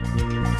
Alléluia.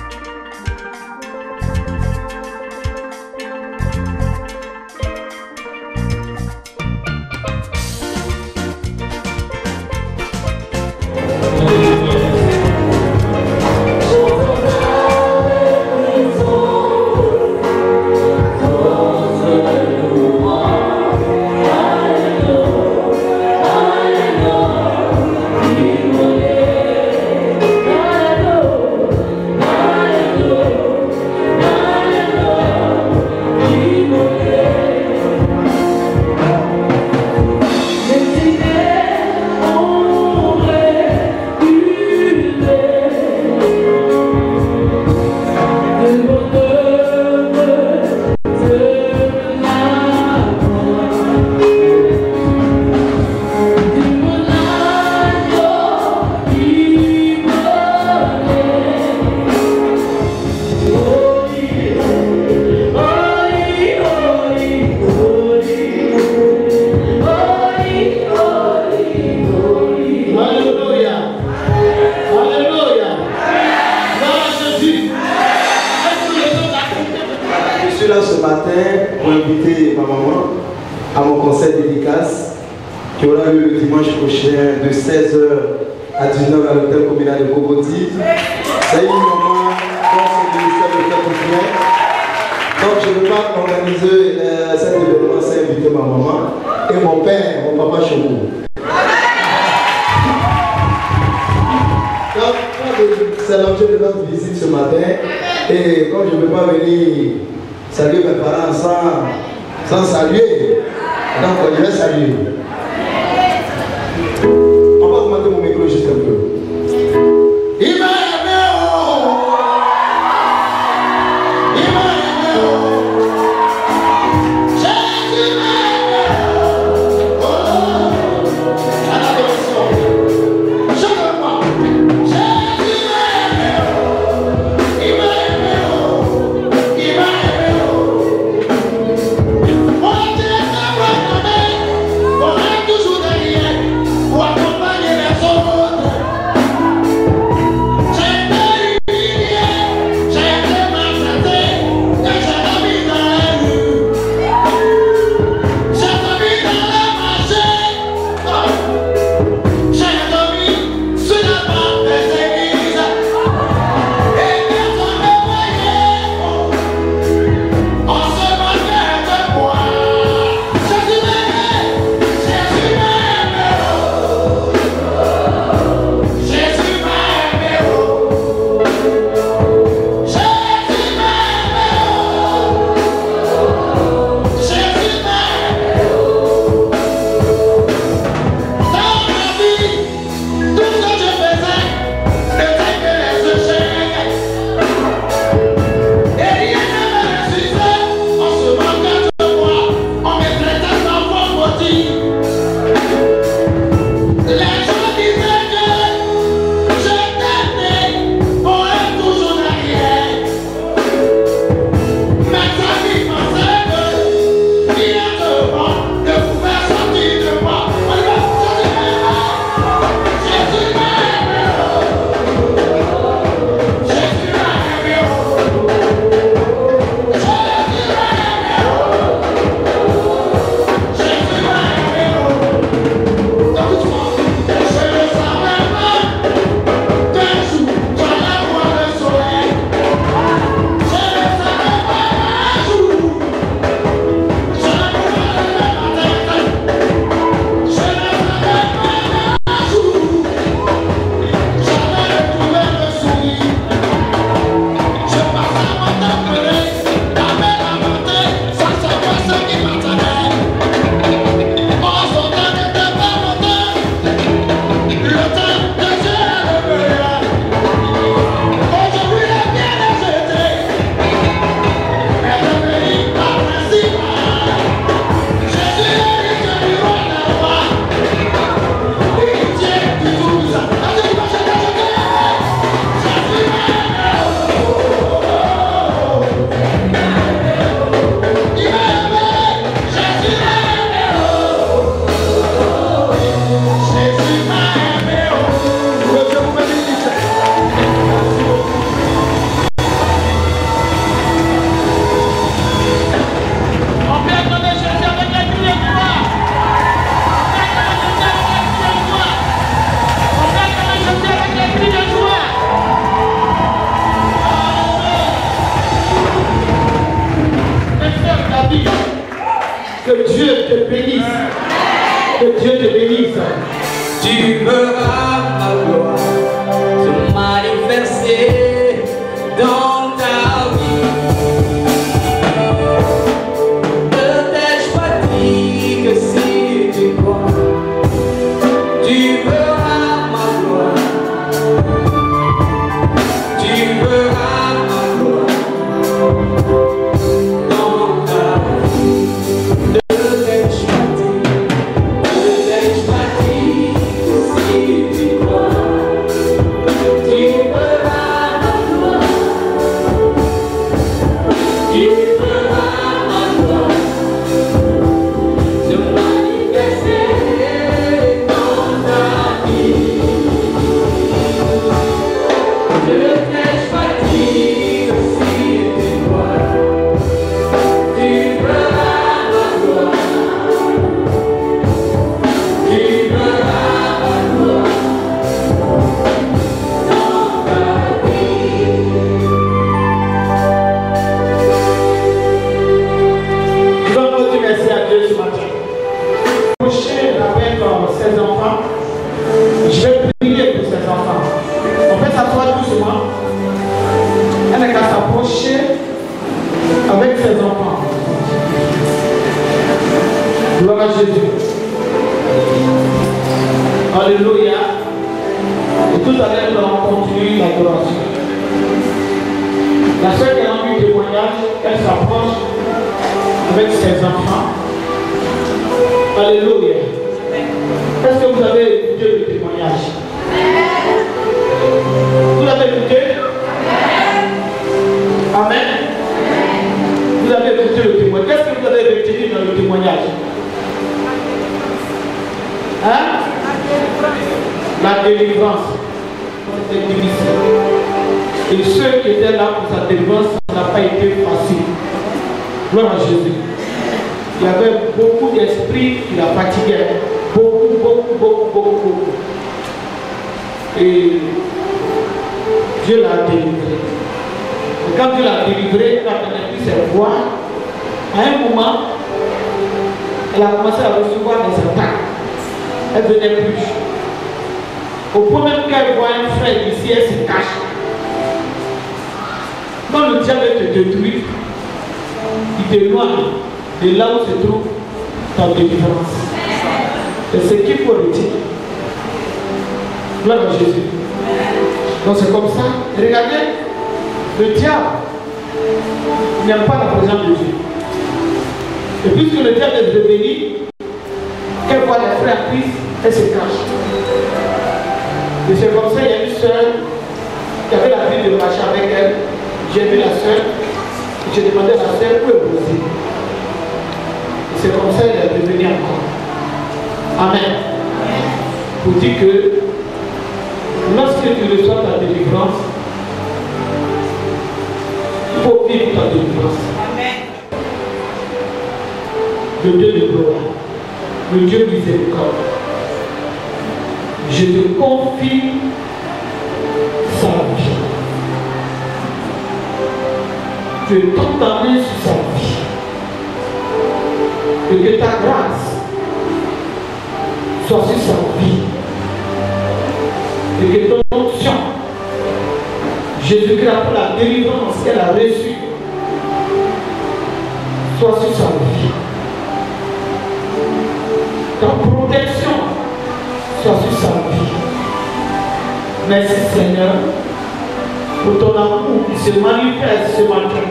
se manifeste ce matin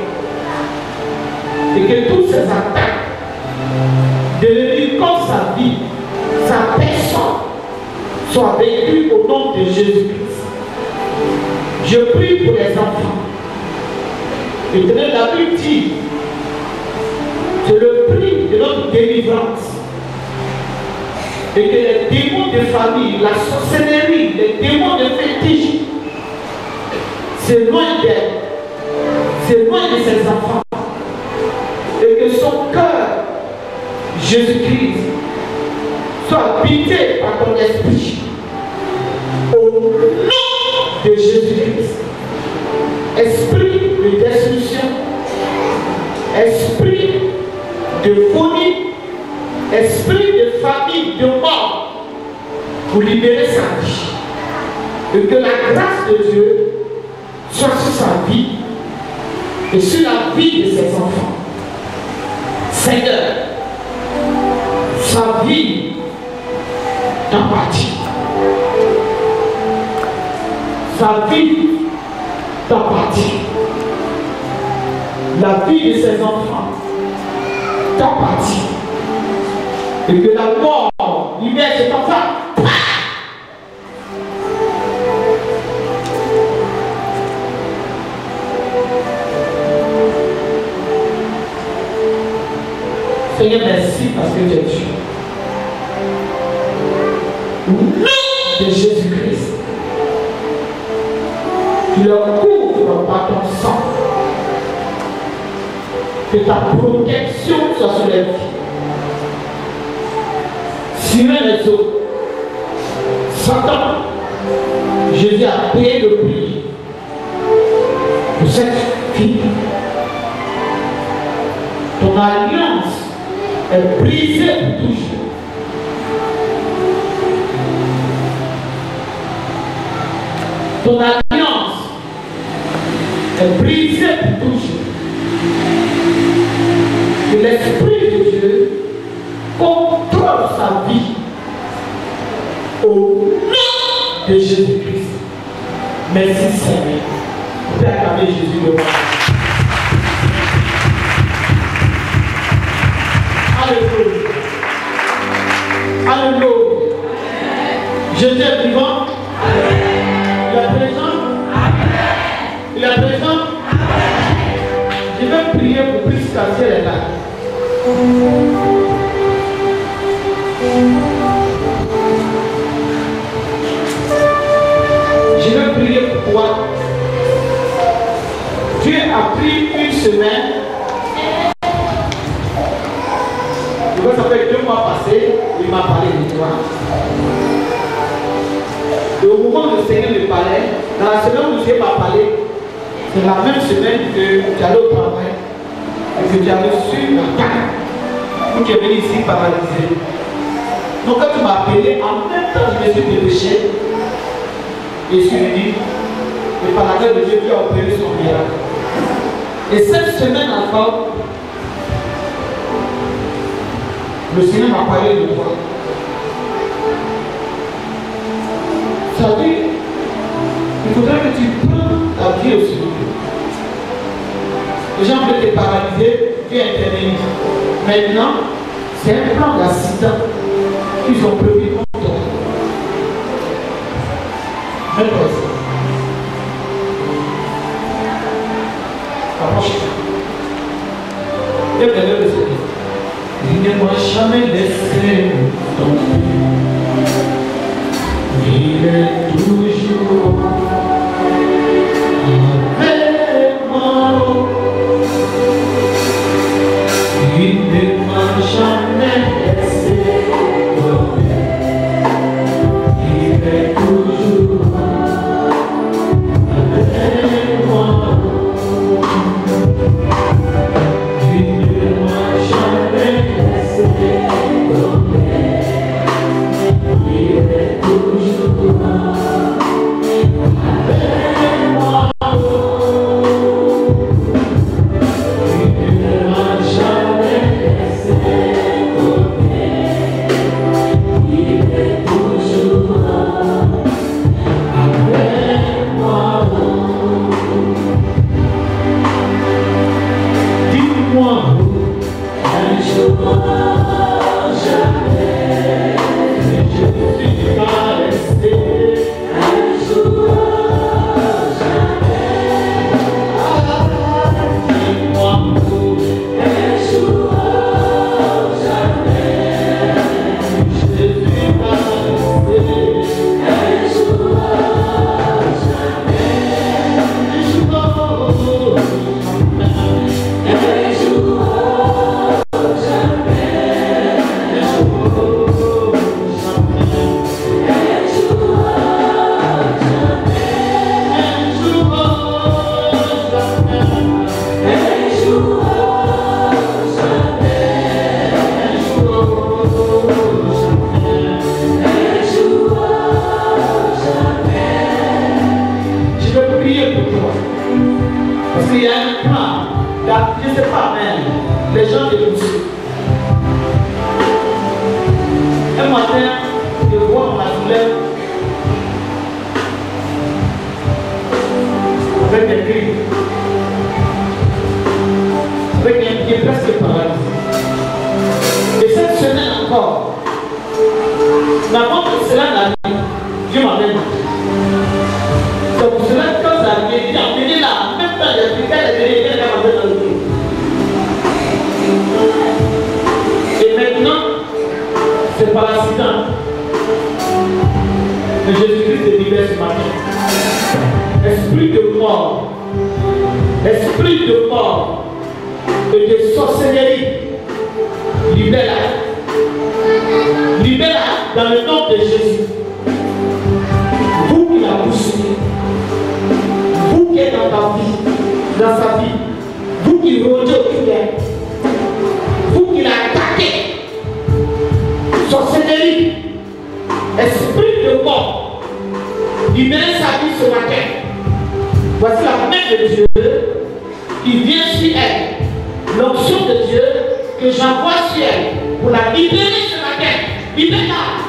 et que toutes ces attaques devenues comme sa vie, sa personne, soient vécues au nom de Jésus-Christ. Je prie pour les enfants. Éternel, la Bible dit c'est le prix de notre délivrance. Et que les démons de famille, la sorcellerie, les démons de fétiche, c'est loin d'elle, C'est loin de ses enfants, et que son cœur, Jésus-Christ, soit habité par ton esprit. Au nom de Jésus-Christ, esprit de destruction, esprit de folie, esprit de famille, de mort, pour libérer sa vie. Et que la grâce de Dieu soit sur sa vie et sur la vie de ses enfants. Seigneur, sa vie t'appartient. Sa vie t'appartient. La vie de ses enfants t'appartient. Et que la mort libère cet enfant. Merci parce que tu es Dieu. Nom de Jésus-Christ, tu leur couvres par ton sang. Que ta protection soit sur les vies. Sur les autres. Satan, Jésus a payé le prix pour cette fille. Ton alliance est brisée pour toujours. Ton alliance est brisée pour toujours. Que l'Esprit de Dieu contrôle sa vie au nom de Jésus-Christ. Merci Seigneur. Peut acclamer Jésus. Jésus est vivant. Il est présent. Il est présent. Je vais prier pour plus est là. Je vais prier pour toi. Dieu a pris une semaine. Et au moment où le Seigneur me parlait, dans la semaine où Dieu m'a parlé, c'est la même semaine que tu allais au travail et que tu as reçu la carte où tu es venu ici paralysé. Donc quand tu m'as appelé, en même temps je me suis dépêché et je ai dit, et par la grâce de Dieu, Dieu a opéré son miracle. Et cette semaine encore, le Seigneur m'a parlé de toi. Ça dire, il faudrait que tu prennes ta vie au Seigneur. Les gens veulent te paralyser, Dieu intervenir. Maintenant, c'est un plan d'accident qu'ils ont prévu semaine encore, D'abord, que cela n'arrive, Dieu dit. C'est pour cela que quand ça arrive, il dit, emmenez là, même temps, qu'elle est venue, elle m'a fait dans le dos. Et maintenant, c'est par accident que Jésus-Christ te libère ce matin. Esprit de mort, esprit de mort et de sorcellerie, libère-la. Dans le nom de Jésus. Vous qui la poussez, vous qui êtes dans ta vie, dans sa vie, vous qui rôdez autour d'elle, vous qui l'attaquez, sorcellerie, esprit de mort, libérez sa vie ce matin. Voici la main de Dieu qui vient sur elle, l'onction de Dieu que j'envoie sur elle pour la libérer ce matin. Libère-la.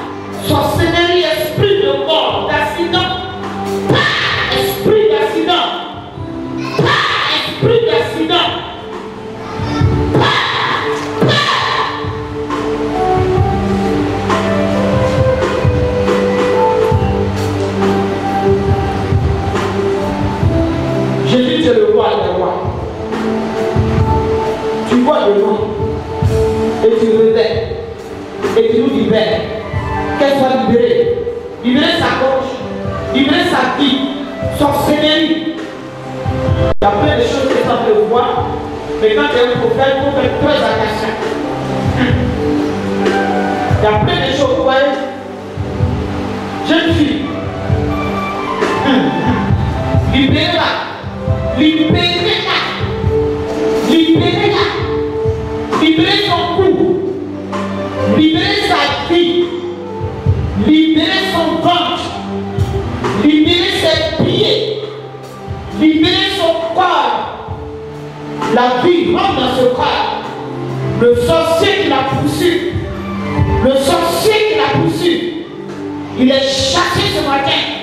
Mais quand tu es un prophète, il très attention. Il y a plein de choses, vous voyez. Jeune fille, libérez-la, La vie rentre dans ce corps. Le sorcier qui l'a poussé, le sorcier qui l'a poussé, il est chassé ce matin.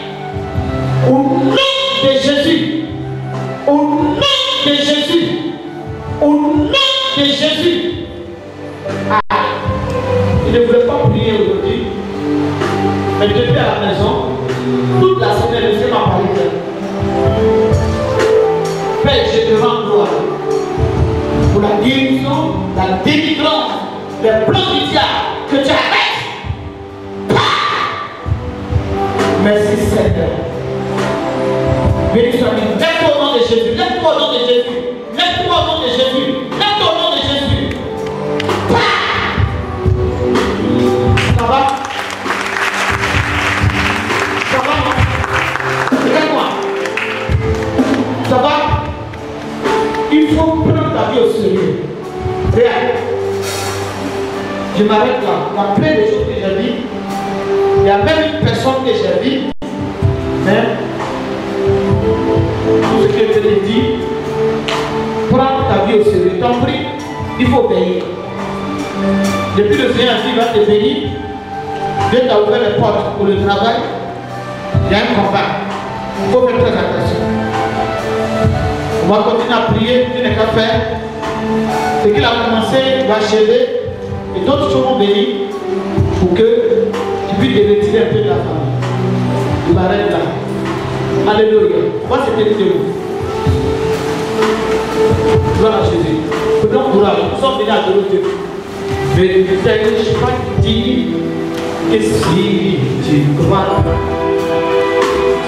Il faut prendre ta vie au sérieux. Regarde. Je m'arrête là. Il y a plein de choses que j'ai vues. Il y a même une personne que j'ai vue. Mais tout ce que je te dis, prends ta vie au sérieux. T'en prie, il faut payer. Depuis le Seigneur dit, va te bénir. Dieu t'a ouvert les portes pour le travail. Il y a un combat. Il faut faire très attention. On va continuer à prier, tu n'as qu'à faire. Ce qu'il a commencé, il va achever. Et d'autres seront bénis pour que tu puisses te retirer un peu de la famille. Il m'arrête là. Alléluia. On va se. Gloire à Jésus. Prenons courage. Nous sommes venus à Dieu. Mais ne t'ai pas dit que si tu crois,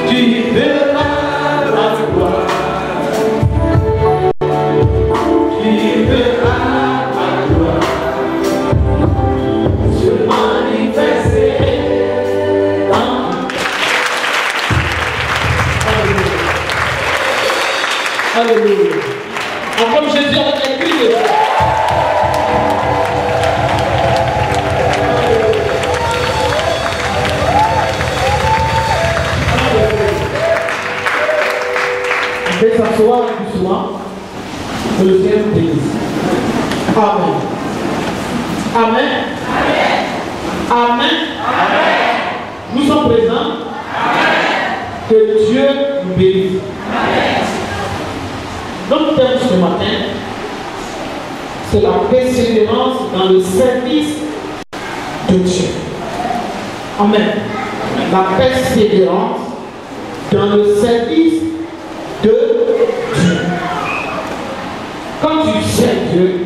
tu verras la gloire. Dans le service de Dieu. Quand tu sais Dieu,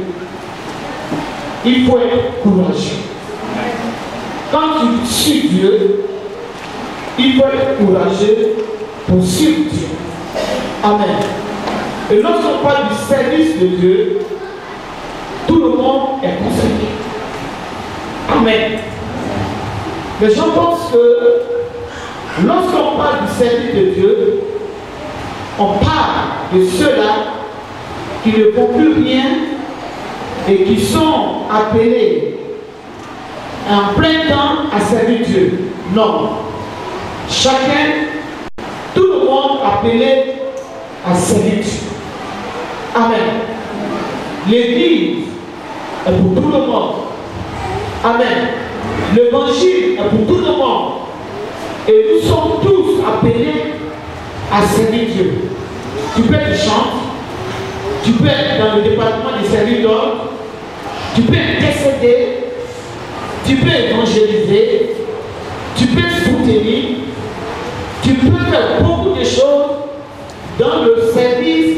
il faut être courageux. Quand tu suis Dieu, il faut être courageux pour suivre Dieu. Amen. Et lorsqu'on parle du service de Dieu, tout le monde est concerné. Amen. Les gens pensent que lorsqu'on parle du service de Dieu, on parle de ceux-là qui ne font plus rien et qui sont appelés en plein temps à servir Dieu. Non. Chacun, tout le monde appelé à servir Dieu. Amen. L'église est pour tout le monde. Amen. L'évangile est pour tout le monde. Et nous sommes tous appelés à servir Dieu. Tu peux être chanter, tu peux être dans le département des services d'ordre, tu peux intercéder, tu peux évangéliser, tu peux soutenir, tu peux faire beaucoup de choses dans le service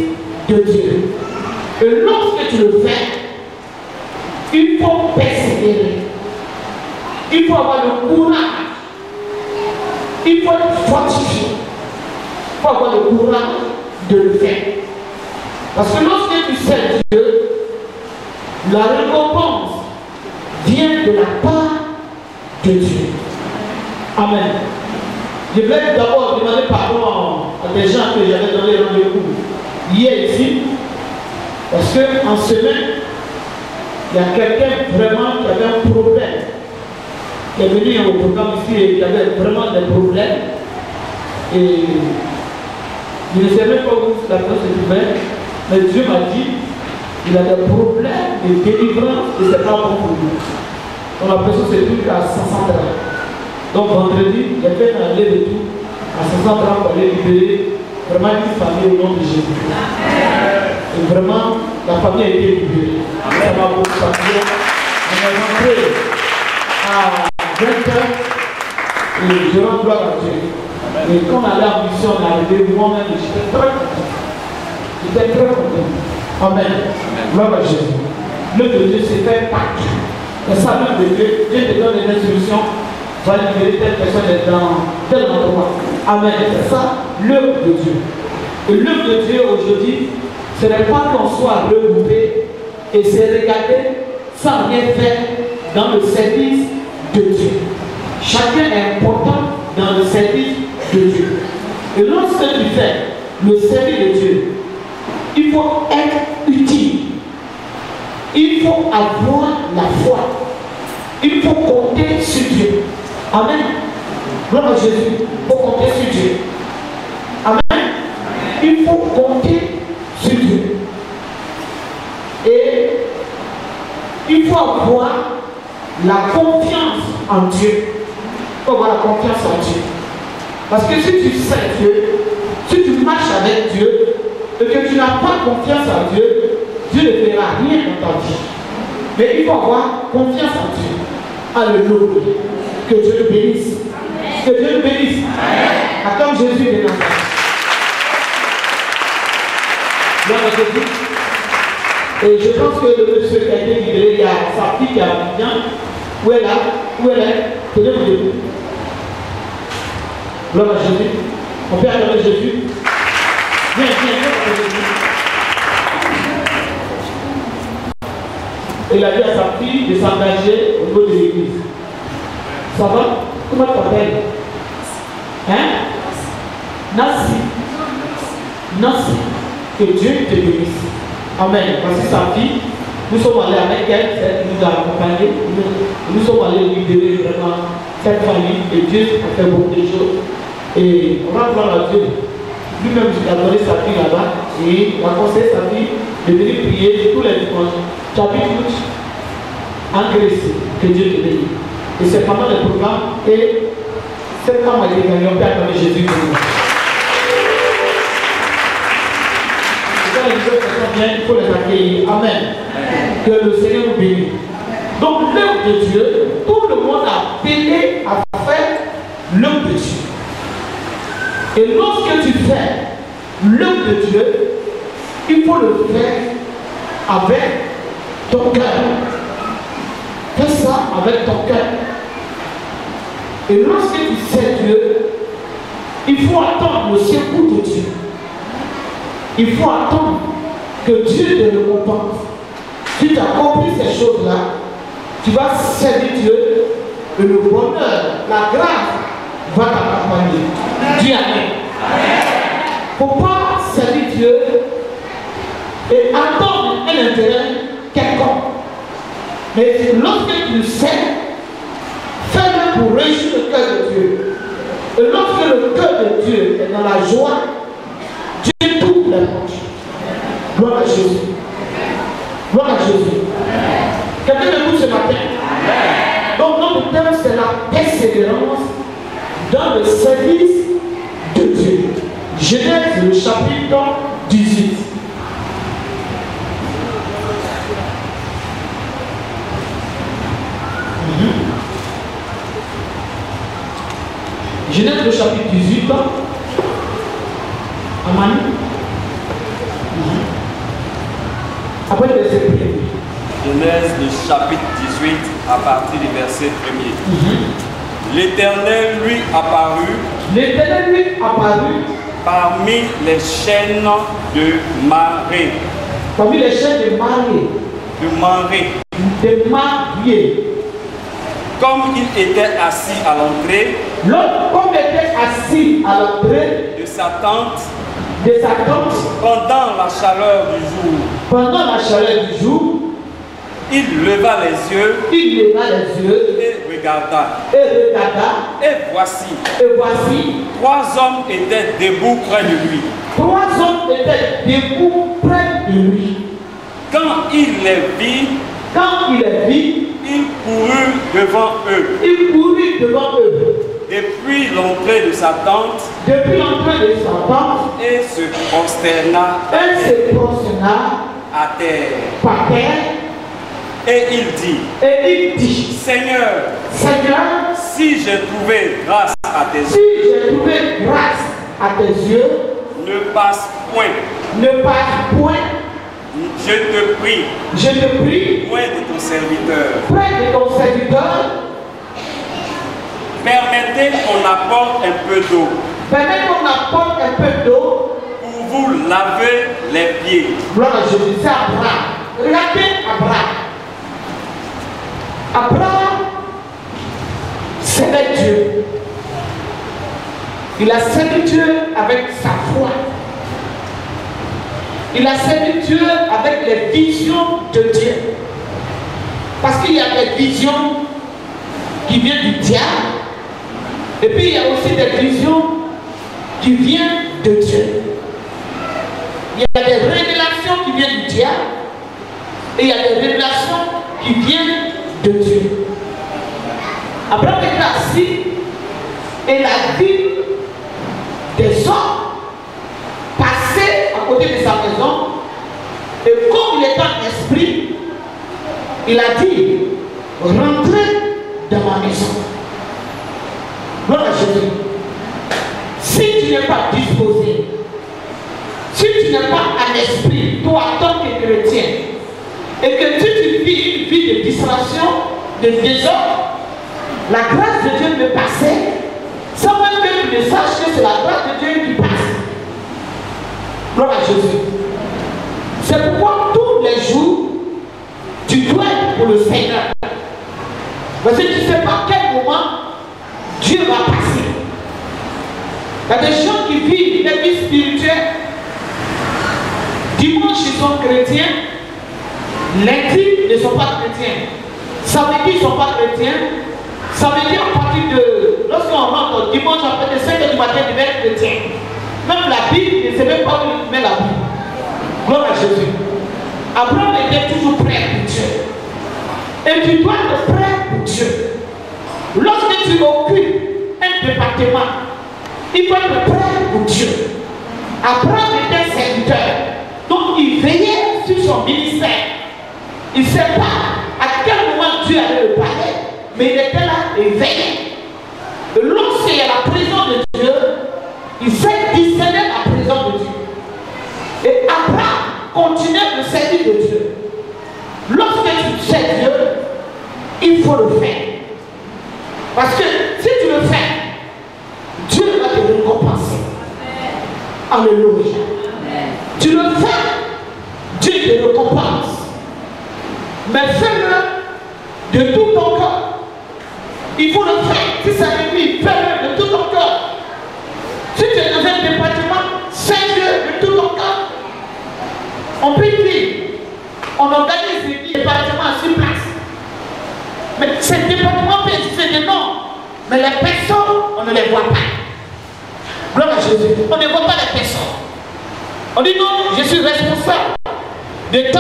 de Dieu. Et lorsque tu le fais, il faut persévérer. Il faut avoir le courage. Il faut être fortifié. Il faut avoir le courage de le faire. Parce que lorsque tu sais Dieu, la récompense vient de la part de Dieu. Amen. Je vais d'abord demander pardon à des gens que j'avais donné rendez-vous hier ici. Parce qu'en semaine, il y a quelqu'un vraiment qui avait un problème. Qui est venu au programme ici et qui avait vraiment des problèmes. Et je ne savais pas où la personne se trouvait, mais Dieu m'a dit il a des problèmes de délivrance et c'est pas bon pour lui. On a personne se trouve à 500 grammes. Donc vendredi, j'ai fait un aller de tout à 500 grammes pour aller libérer vraiment une famille au nom de Jésus. Et vraiment, la famille a été libérée. Ça m'a beaucoup. On est rentré à 20h et je rends gloire à Dieu. Et quand on allait en mission, on est arrivé moi-même, j'étais très content. J'étais très content. Amen. Gloire à Jésus. L'œuvre de Dieu s'est fait partout. Le salut de Dieu, Dieu te donne des instructions, va libérer telle personne dans tel endroit. Amen. C'est ça, l'œuvre de Dieu. Et l'œuvre de Dieu aujourd'hui, ce n'est pas qu'on soit regroupé et se regarder sans rien faire dans le service de Dieu. Chacun est important dans le service de Dieu. Et lorsque tu fais le service de Dieu, il faut être utile. Il faut avoir la foi. Il faut compter sur Dieu. Amen. Gloire à Jésus. Il faut compter sur Dieu. Amen. Il faut compter sur Dieu. Et il faut avoir la confiance en Dieu. Il faut avoir la confiance en Dieu. Parce que si tu sais Dieu, si tu marches avec Dieu, et que tu n'as pas confiance en Dieu, Dieu ne fera rien dans ta vie. Mais il faut avoir confiance en Dieu. Alléluia. Que Dieu le bénisse. Que Dieu le bénisse. Attends Jésus de Nazareth. Gloire à Jésus. Et je pense que le monsieur qui a été libéré, il y a sa fille qui a bien. Où est là Où elle est? Tenez vous debout. Gloire à Jésus. On peut adorer Jésus. Viens, viens, viens Jésus. Il a dit à sa fille de s'engager au niveau de l'église. Ça va Comment tu t'appelles Hein Nancy. Nancy. Que Dieu te bénisse. Amen. Voici sa fille. Nous sommes allés avec elle, elle nous a accompagnés. Nous, sommes allés libérer vraiment cette famille et Dieu a fait beaucoup de choses. Et on rend gloire à Dieu. Lui-même, il a donné sa fille là-bas et il a conseillé sa fille de venir prier tous les dimanches. Habites où En Grèce. Que Dieu te bénisse. Et c'est pendant le programme et cette femme a été gagnée. On peut acclamer Jésus pour nous. Quand les autres personnes viennent, il faut les accueillir. Amen. Que le Seigneur nous bénisse. Donc, l'œuvre de Dieu, tout le monde a appelé à faire l'œuvre de Dieu. Et lorsque tu fais l'œuvre de Dieu, il faut le faire avec ton cœur. Fais ça avec ton cœur. Et lorsque tu sais Dieu, il faut attendre le secours de Dieu. Il faut attendre que Dieu te récompense. Si tu as compris ces choses-là, tu vas servir Dieu et le bonheur, la grâce va t'accompagner. Dis Amen. Pas servir Dieu et attendre un intérêt quelconque. Mais lorsque tu sais, fais-le pour réussir le cœur de Dieu. Et lorsque le cœur de Dieu est dans la joie, Dieu t'ouvre les portes. Gloire à Jésus. Gloire à Jésus. Quelqu'un m'écoute ce matin? Donc notre thème c'est la persévérance dans le service de Dieu. Genèse le chapitre 18. Genèse le chapitre 18. Amen. Après le verset premier. Genèse, le chapitre 18, à partir du verset 1er. L'Éternel lui apparut L'éternel lui apparut parmi les chaînes de marée, parmi les chaînes de Marie, de marée. de mariés. Comme il était assis à l'entrée L'autre, comme était assis à l'entrée de sa tente de sa tente pendant la chaleur du jour, pendant la chaleur du jour, il leva les yeux il leva les yeux et regarda. et regarda, Et voici, et voici, trois hommes étaient debout près de lui. trois hommes étaient debout près de lui. Quand il les vit, Quand il les vit, il courut devant eux. il courut devant eux, depuis l'entrée de sa tente depuis l'entrée de sa tente, et se prosterna et se prosterna à terre. par terre, Et il dit, et il dit, Seigneur, Seigneur, si j'ai trouvé grâce à tes si yeux, j'ai trouvé grâce à tes yeux, ne passe point, ne passe point, je te prie, je te prie, loin de ton serviteur. près de ton serviteur, Permettez qu'on apporte un peu d'eau permets qu'on apporte un peu d'eau. pour vous laver les pieds. Gloire à Jésus, c'est Abraham. Regardez Abraham. Abraham, servait Dieu. Il a servi Dieu avec sa foi. Il a servi Dieu avec les visions de Dieu. Parce qu'il y a des visions qui viennent du diable. Et puis il y a aussi des visions qui viennent de Dieu. Il y a des révélations qui viennent du diable et il y a des révélations qui viennent de Dieu. Abraham était assis et la vie des hommes passer à côté de sa maison et comme il était en esprit, il a dit rentrez dans ma maison. Gloire à Jésus. Si tu n'es pas disposé, si tu n'es pas un esprit, toi, tant que chrétien, et que tu, vis une vie de distraction, de désordre, la grâce de Dieu peut passer sans même que tu ne saches que c'est la grâce de Dieu qui passe. Gloire à Jésus. C'est pourquoi tous les jours, tu dois être pour le Seigneur. Parce que tu ne sais pas à quel moment Dieu va passer. Il y a des gens qui vivent des vies spirituelles. Dimanche, ils sont chrétiens. Lundi, ils ne sont pas chrétiens. Samedi, ils ne sont pas chrétiens. Samedi, à partir de. Lorsqu'on rentre dimanche, à partir de 5 h du matin, ils deviennent chrétiens. Même la Bible, ne savait pas où met la Bible. Gloire à Jésus. Abraham était toujours prêt pour Dieu. Et tu dois être prêt pour Dieu. Lorsque tu occupes un département, il faut être prêt pour Dieu. Abraham était serviteur. Donc il veillait sur son ministère. Il ne sait pas à quel moment Dieu allait le parler, mais il était là et veillait. Lorsqu'il a la présence de Dieu, il sait discerner la présence de Dieu. Et Abraham continuait de servir de Dieu. Lorsque tu sais Dieu, il faut le faire. Parce que si tu le fais, Dieu va te récompenser. Alléluia. Tu le fais, Dieu te récompense. Mais fais-le de tout ton cœur. Il faut le faire. Si ça lui, fais-le de tout ton cœur. Si tu es dans un département, fais-le de tout ton cœur. On peut dire, on organise des départements sur place. Mais ces départements peuvent exister de nom. Mais les personnes, on ne les voit pas. Gloire à Jésus. On ne voit pas les personnes. On dit non, je suis responsable de temps.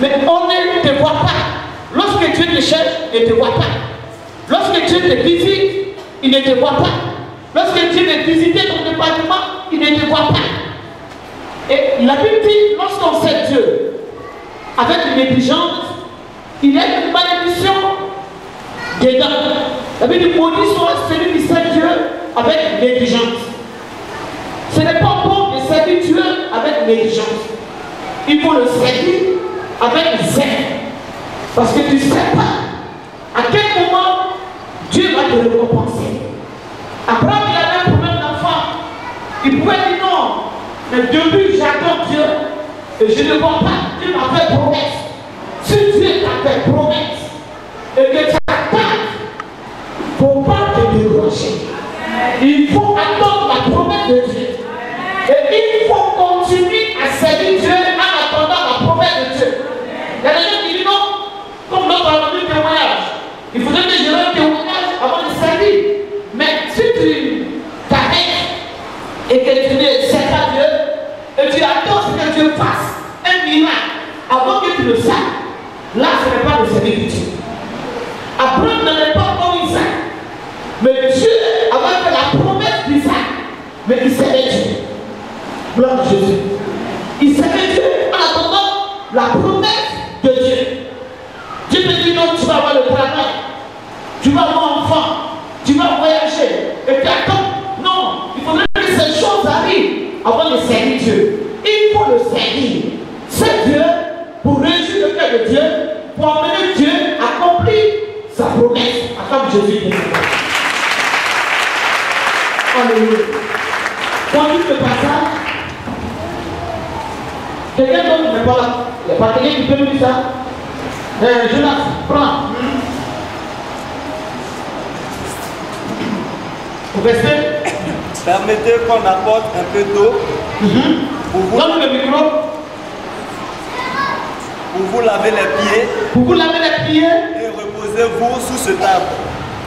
Mais on ne te voit pas. Lorsque Dieu te cherche, il ne te voit pas. Lorsque Dieu te visite, il ne te voit pas. Lorsque Dieu veut visiter ton département, il ne te voit pas. Et la Bible dit, lorsqu'on sait Dieu avec une négligence, il y a une malédiction La Bible dit, maudit soit celui qui sait Dieu avec négligence. Ce n'est pas bon de servir Dieu avec négligence. Il faut le servir avec zèle. Parce que tu ne sais pas à quel moment Dieu va te récompenser. Abraham, il avait un problème d'enfant. Il pouvait dire non. Mais depuis, j'attends Dieu. Et je ne vois pas. Dieu m'a fait promesse. Si Dieu t'a fait promesse et que tu ne faut pas te décrocher. Il faut attendre la promesse de Dieu. Et il faut continuer à servir Dieu en attendant la promesse de Dieu. Il y a des gens qui disent non, comme rendu témoignage. Il faudrait que je rende témoignage avant de servir. Mais si tu t'arrêtes et que tu ne sais pas Dieu, et tu attends que Dieu fasse un miracle avant que tu le saches, là ce n'est pas le servir de Dieu. Abraham n'avait pas comme Isaac. Mais Dieu avait fait la promesse d'Isaac. Mais il savait Dieu. Gloire à Jésus. Il savait Dieu en attendant la promesse de Dieu. Dieu te dit non, tu vas avoir le travail. Tu vas avoir un enfant. Tu vas voyager. Et tu attends. Non, il faudrait que ces choses arrivent avant de servir Dieu. Il faut le servir. C'est Dieu pour réussir le cœur de Dieu, pour amener Dieu sa promesse, à comme Jésus. Alléluia. Conduite le passage. Quelqu'un d'autre n'est pas là. Il n'y a pas quelqu'un qui peut me dire ça. Euh, Jonas, prends. Au verset. Permettez qu'on apporte un peu d'eau pour, vous, Donne le micro. pour vous laver les pieds Pour vous laver les pieds. Reposez-vous sous ce.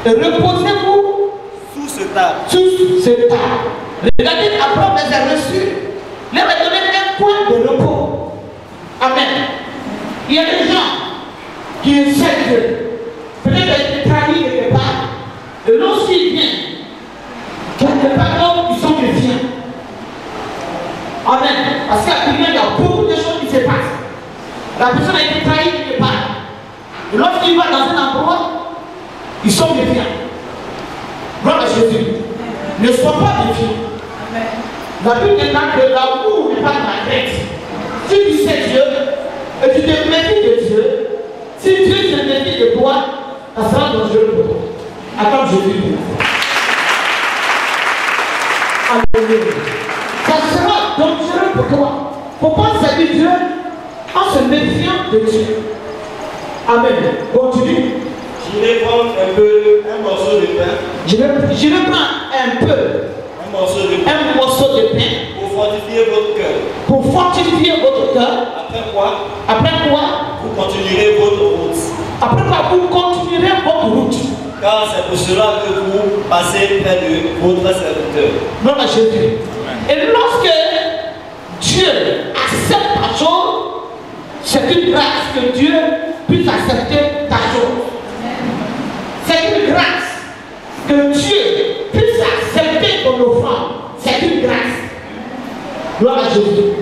Et reposez-vous Sous ce table. sous ce table. Regardez, Abraham les a reçus. Leur a donné un point de repos. Amen. Il y a des gens qui essaient Dieu. Peut-être être trahis quelque part. Et lorsqu'ils viennent, quelque part, ils sont méfiants. Amen. Parce qu'à Prière, il y a beaucoup de choses qui se passent. La personne a été trahie quelque part. Lorsqu'il va dans un endroit, ils sont méfiants. Gloire à Jésus. Ne sois pas méfiant. La Bible déclare que l'amour n'est pas dans la tête. Si tu sais Dieu et tu te méfies de Dieu, si Dieu se méfie de toi, ça sera dangereux pour toi. Attends Jésus. Alléluia. Ça sera dangereux pour toi. Pas servir Dieu en se méfiant de Dieu. Amen. Continue. Je vais prendre un peu, un morceau de pain, Je vais, je vais prendre un peu, un morceau de pain un morceau de pain pour fortifier votre cœur. pour fortifier votre cœur. Après quoi, Après quoi? Vous continuerez votre route. Après quoi vous continuerez votre route. Car c'est pour cela que vous passez près de votre serviteur. Gloire à Jésus. Et Dieu accepte ta chose, c'est une grâce que Dieu puisse accepter ta chose. C'est une grâce que Dieu puisse accepter ton offrande. C'est une grâce. Gloire à Jésus.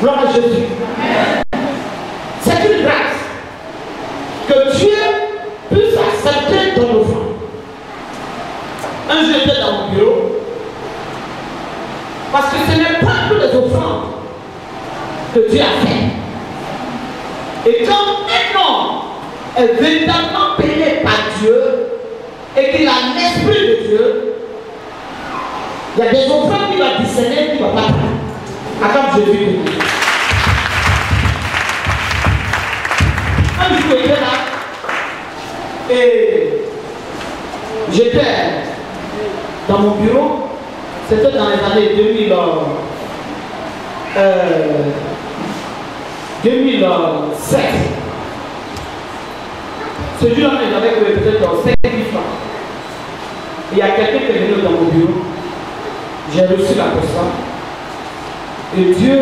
Gloire à Jésus. C'est une grâce que Dieu puisse accepter ton offrande. Un jour, j'étais dans mon bureau. Parce que ce n'est pas que les offrandes que Dieu a fait. Et quand un homme est véritablement payé par Dieu et qu'il a l'esprit de Dieu, il y a des offrandes qu'il va discerner qu'il ne va pas. Attends, de nous. Un jour, j'étais là et j'étais dans mon bureau, c'était dans les années 2000, euh, euh, 2007. Ce jour-là, j'avais peut-être 5 000 francs. Il y a quelqu'un qui est venu dans mon bureau. J'ai reçu la personne. Et Dieu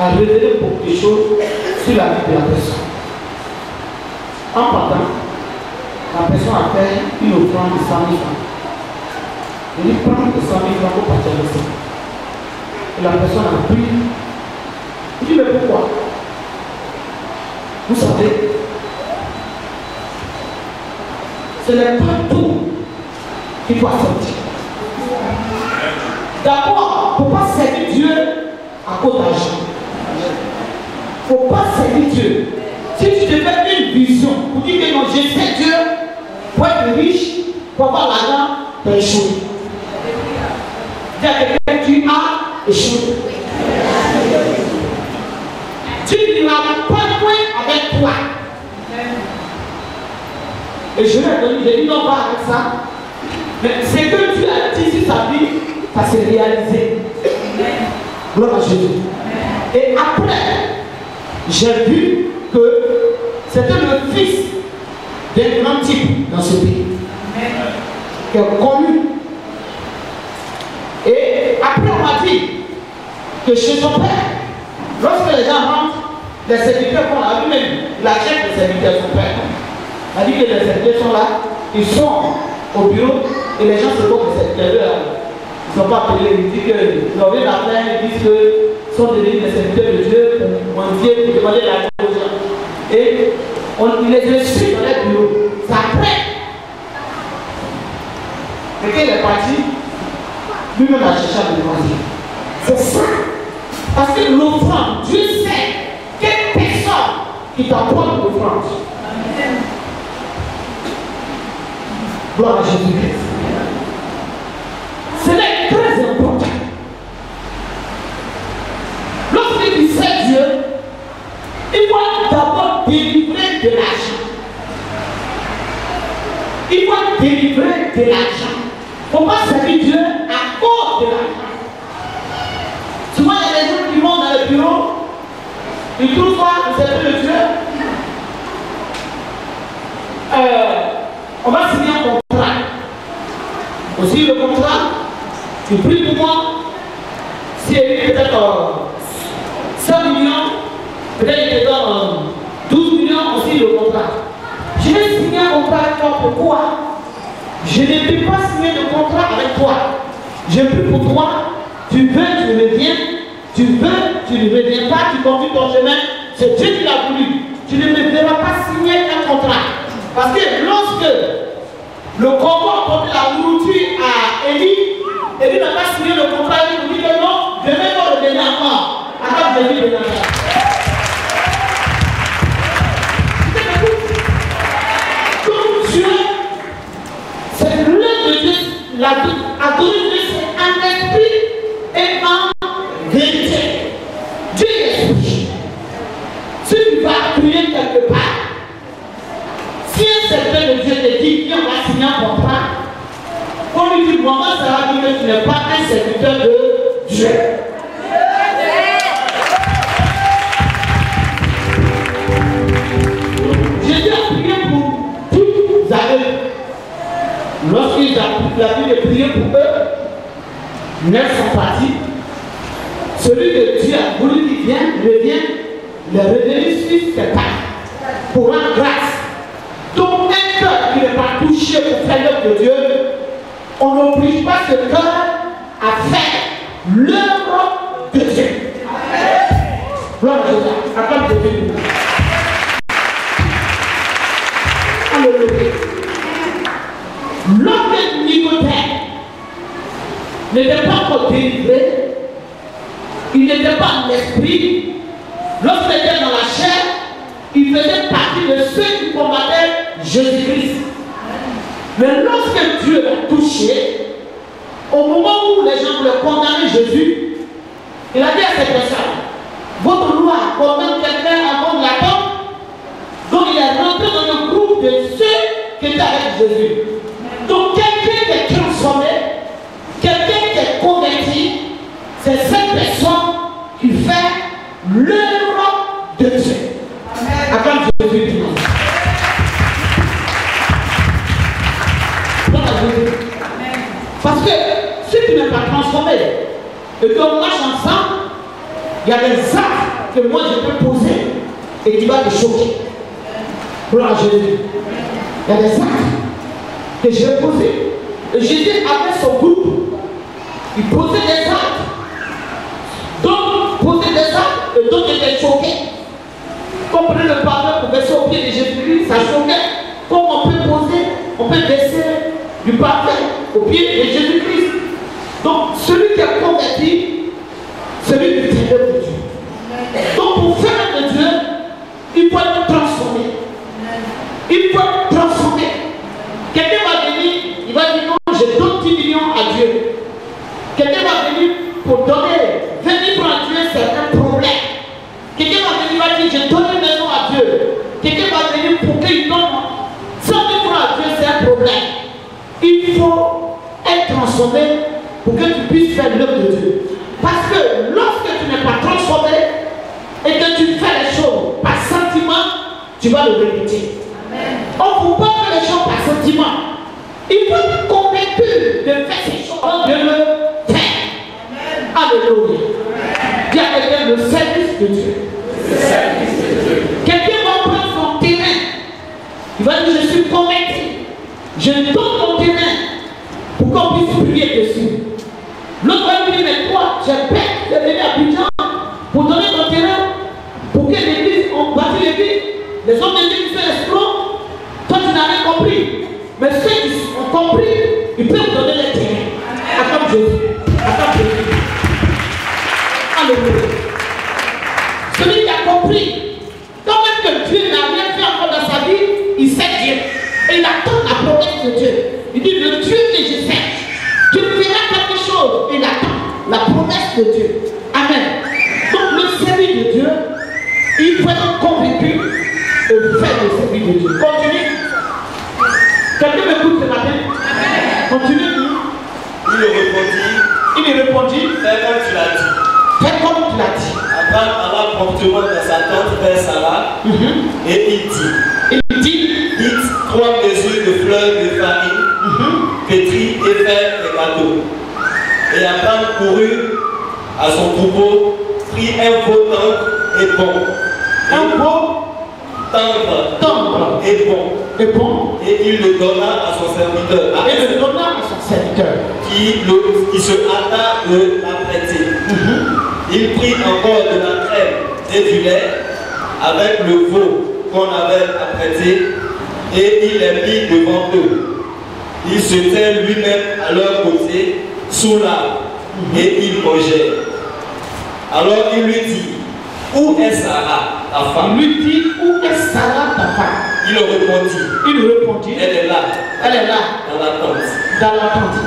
a révélé beaucoup de choses sur la vie de la personne. En partant, la personne a fait une offrande de 100 000 francs. Il dit prends de 100 000 francs pour partir avec ça. Et la personne a pris. Il dit mais pourquoi Vous savez, ce n'est pas tout qu'il faut accepter. D'abord, il ne faut pas servir Dieu à cause d'argent. Il ne faut pas servir Dieu. Si tu te fais une vision pour dire que non, je sais Dieu pour être riche, pour avoir l'argent, tu as échoué. À quelqu'un, tu as échoué. Tu n'as pas loin avec toi. Et je lui ai donné, j'ai dit non, pas avec ça. Mais ce que Dieu a dit sur sa vie, ça s'est réalisé. Gloire à Jésus. Et après, j'ai vu que c'était le fils d'un grand type dans ce pays. Qui est connu. Et après, on m'a dit que chez son père, lorsque les gens rentrent, les serviteurs font la lui-même, la chef des serviteurs, son père. On a dit que les serviteurs sont là, ils sont au bureau et les gens se que c'est serviteurs. Ils ne sont pas appelés, ils disent que leur vie matin, ils disent que sont devenus des serviteurs de Dieu pour mendier, pour demander la aux gens. Et on, il les reçut dans les bureaux. C'est après. Et qu'il est parti, lui-même a cherché à demander. C'est ça. Parce que l'offrande, Dieu sait quelle personne qui t'apporte l'offrande. Gloire à Jésus-Christ. C'est très important. Lorsque tu sais Dieu, il faut d'abord délivrer de l'argent. Il faut délivrer de l'argent. Faut pas servir Dieu à cause de l'argent. Souvent, il y a des gens qui dans le bureau, ils trouvent pas vous servir le Dieu. Euh, on va signer un contrat. Aussi, le contrat, tu pries pour moi. Si elle peut-être euh, 100 millions, peut-être il te donne euh, 12 millions aussi le contrat. Je vais signer un contrat avec toi. Pourquoi Je ne peux pas signer de contrat avec toi. Je prie pour toi. Tu veux, tu reviens. Tu veux, tu ne reviens pas. Tu continues ton chemin. C'est Dieu qui l'a voulu. Tu ne me verras pas signer un contrat. Parce que lorsque le combat a porté la nourriture à Élie, Élie n'a pas signé le contrat. Il nous dit que non, demain, on revenir encore. Attends, je venir Comme Dieu, c'est l'œuvre de la donné Dieu, c'est un esprit et en vérité. Dieu est esprit. Si tu vas prier quelque part, si un serviteur de Dieu te dit, on lui dit, moi, ça va dire que tu n'es pas un serviteur de Dieu. Jésus a prié pour tous les aveugles. Lorsqu'il a vie de prier pour eux, neuf sont partis. Celui a voulu qu'il vienne, il vient le revenir sur ses pas pour rendre grâce. Donc un cœur qui n'est pas touché faire l'œuvre de Dieu, on n'oblige pas ce cœur à faire l'œuvre de Dieu. Gloire à Jésus. Acclame. Alléluia. L'homme de Nicodème n'était pas encore délivré, il n'était pas en esprit. Lorsqu'il était dans la chair, il faisait partie de ceux qui combattaient Jésus-Christ. Mais lorsque Dieu l'a touché, au moment où les gens voulaient condamner Jésus, il a dit à cette personne, votre loi condamne quelqu'un avant la porte. Donc il est rentré dans le groupe de ceux qui étaient avec Jésus. Donc quelqu'un qui est transformé, quelqu'un qui est converti, c'est cette personne qui fait l'œuvre de Dieu. Tu transformé et qu'on marche ensemble, il y a des actes que moi je peux poser et qui va te choquer. Gloire à Jésus. Il y a des actes que je vais poser. Et Jésus avec son groupe, il posait des actes. Donc, poser des actes et d'autres étaient choqués. Comme prenait le pardon pour baisser au pied de Jésus-Christ, ça choquait. Comme on peut poser, on peut baisser du parfait au pied de Jésus-Christ. Donc, celui qui est converti, celui qui fait l'œuvre de Dieu. Donc, pour faire de Dieu, il faut être transformé. Il faut être transformé. Quelqu'un va venir, il va dire non, je donne 10 millions à Dieu. Quelqu'un va venir pour donner, venir pour à Dieu, c'est un problème. Quelqu'un va venir, va dire, je donne une maison à Dieu. Quelqu'un va venir pour qu'il donne 100 000 francs à Dieu, c'est un problème. Il faut être transformé pour que tu puisses faire l'œuvre de Dieu. Parce que lorsque tu n'es pas transformé et que tu fais les choses par sentiment, tu vas le répéter. On ne peut pas faire les choses par sentiment. Il faut être convaincu de faire ces choses. Dieu le fait. Alléluia. A quelqu'un le service de Dieu. Quelqu'un va prendre son terrain. Il va dire, je suis convaincu. Je donne mon terrain pour qu'on puisse prier dessus. L'autre va lui dire, mais toi, j'ai peur de venir à Abidjan pour donner ton terrain pour que l'église, on bâtit l'église. Les hommes de Dieu qui sont escrocs, toi tu n'as rien compris. Mais ceux qui ont compris, ils peuvent donner les terrains. Attends Jésus. Attends Jésus. Alléluia. Celui qui a compris, quand même que Dieu n'a rien fait encore dans sa vie, il sait Dieu. Et il attend la promesse de Dieu. Il dit, le Dieu que je sais, tu feras quelque chose. Il attend la promesse de Dieu. Amen. Donc le service de Dieu, il faut être et faire le service de Dieu. Continue. Quelqu'un m'écoute ce matin? Continue. Il répondit, Il lui répondit, fais comme tu l'as dit. fais comme tu l'as dit. Abraham alla promptement dans sa tente vers Sarah et il dit, Il dit, dites trois mesures de fleurs de farine, pétris et faire des gâteaux. Et Abraham courut à son troupeau, prit un veau tendre et bon. un beau Tendre tendre et bon. et bon, Et il le donna à son serviteur, à et le donna à son serviteur. qui, le- qui se hâta de l'apprêter. Il prit encore de la crème et du lait avec le veau qu'on avait apprêté et il les mit devant eux. Il se tint lui-même à leur côté sous l'arbre et ils mangeaient. Alors il lui dit, où est Sarah, femme lui dit, où est Sarah ta femme Il répondit, Il répondit, elle est là, elle est là, dans la tente. dans la tente.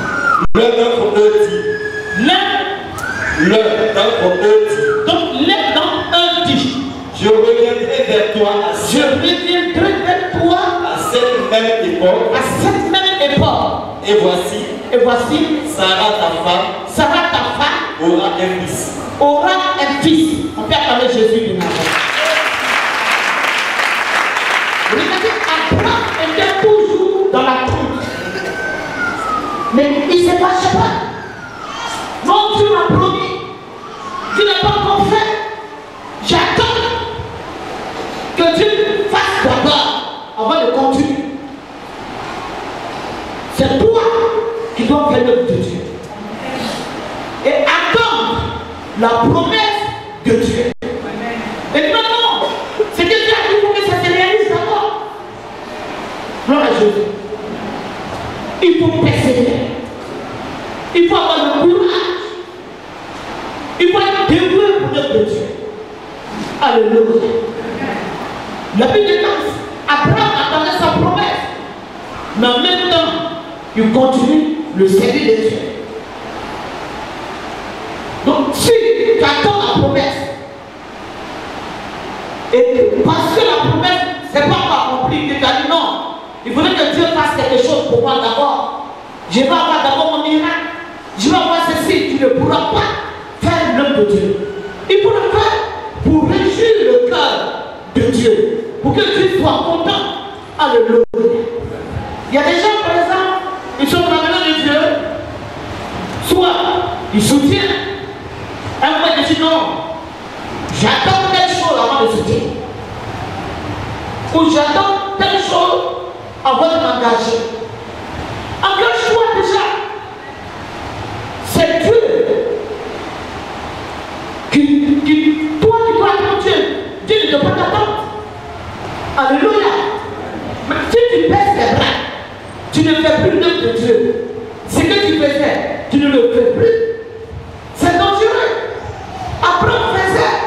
L'un d'entre eux dit, L'un, l'un d'entre eux dit, donc l'un dans un dit, Je reviendrai vers toi je reviendrai vers toi à cette même époque. à cette même époque. Et voici, Et voici, Sarah, ta femme, Sarah ta femme aura un fils. aura un fils. On peut appeler Jésus du Nazareth. Abraham était toujours dans la troupe. Mais il ne s'est pas pas. Mon Dieu m'a promis. Tu n'as pas encore fait. J'attends que Dieu fasse d'abord avant de continuer. C'est toi qui dois faire l'œuvre de Dieu. Et attendre la promesse de Dieu. Gloire à Jésus. Il faut persévérer. Il faut avoir le courage. Il faut être dévoué pour notre Dieu. Alléluia. La Bible dit Abraham attendait sa promesse. Mais en même temps, il continue le service de Dieu. Donc, si tu attends la promesse, et parce que la promesse, n'est pas accompli, tu as dit non, il faudrait que Dieu fasse quelque chose pour moi d'abord. Je vais avoir d'abord mon miracle. Je vais avoir ceci. Tu ne pourras pas faire l'homme de Dieu. Il pourra faire pour réjouir le cœur de Dieu. Pour que Dieu soit content. Alléluia. Il y a des gens, par exemple, ils sont dans de Dieu. Soit ils soutiennent. Un vrai dit non. J'attends telle chose avant de soutenir. Ou j'attends telle chose avant de m'engager. Engage-toi déjà. C'est Dieu qui, qui, toi qui dois attendre Dieu. Dieu ne doit pas t'attendre. Alléluia. Mais si tu baisses tes bras, tu ne fais plus l'œuvre de Dieu. Ce que tu faisais, tu ne le fais plus. C'est dangereux. Apprends, fais ça.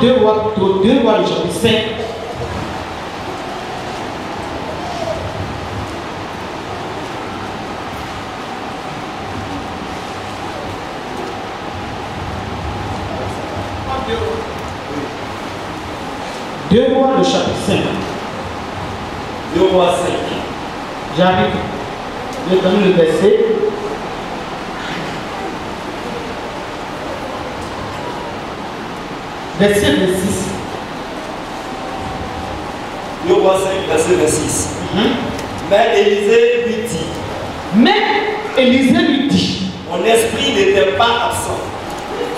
Prenons deux rois, plutôt, deux rois du chapitre 5. Deux rois, le chapitre 5. 2 rois 5. J'arrive. Je vais donner le verset. Verset 26. 2 rois 5, verset 26. Mais Élisée lui dit, Mais Élisée lui dit, mon esprit n'était pas absent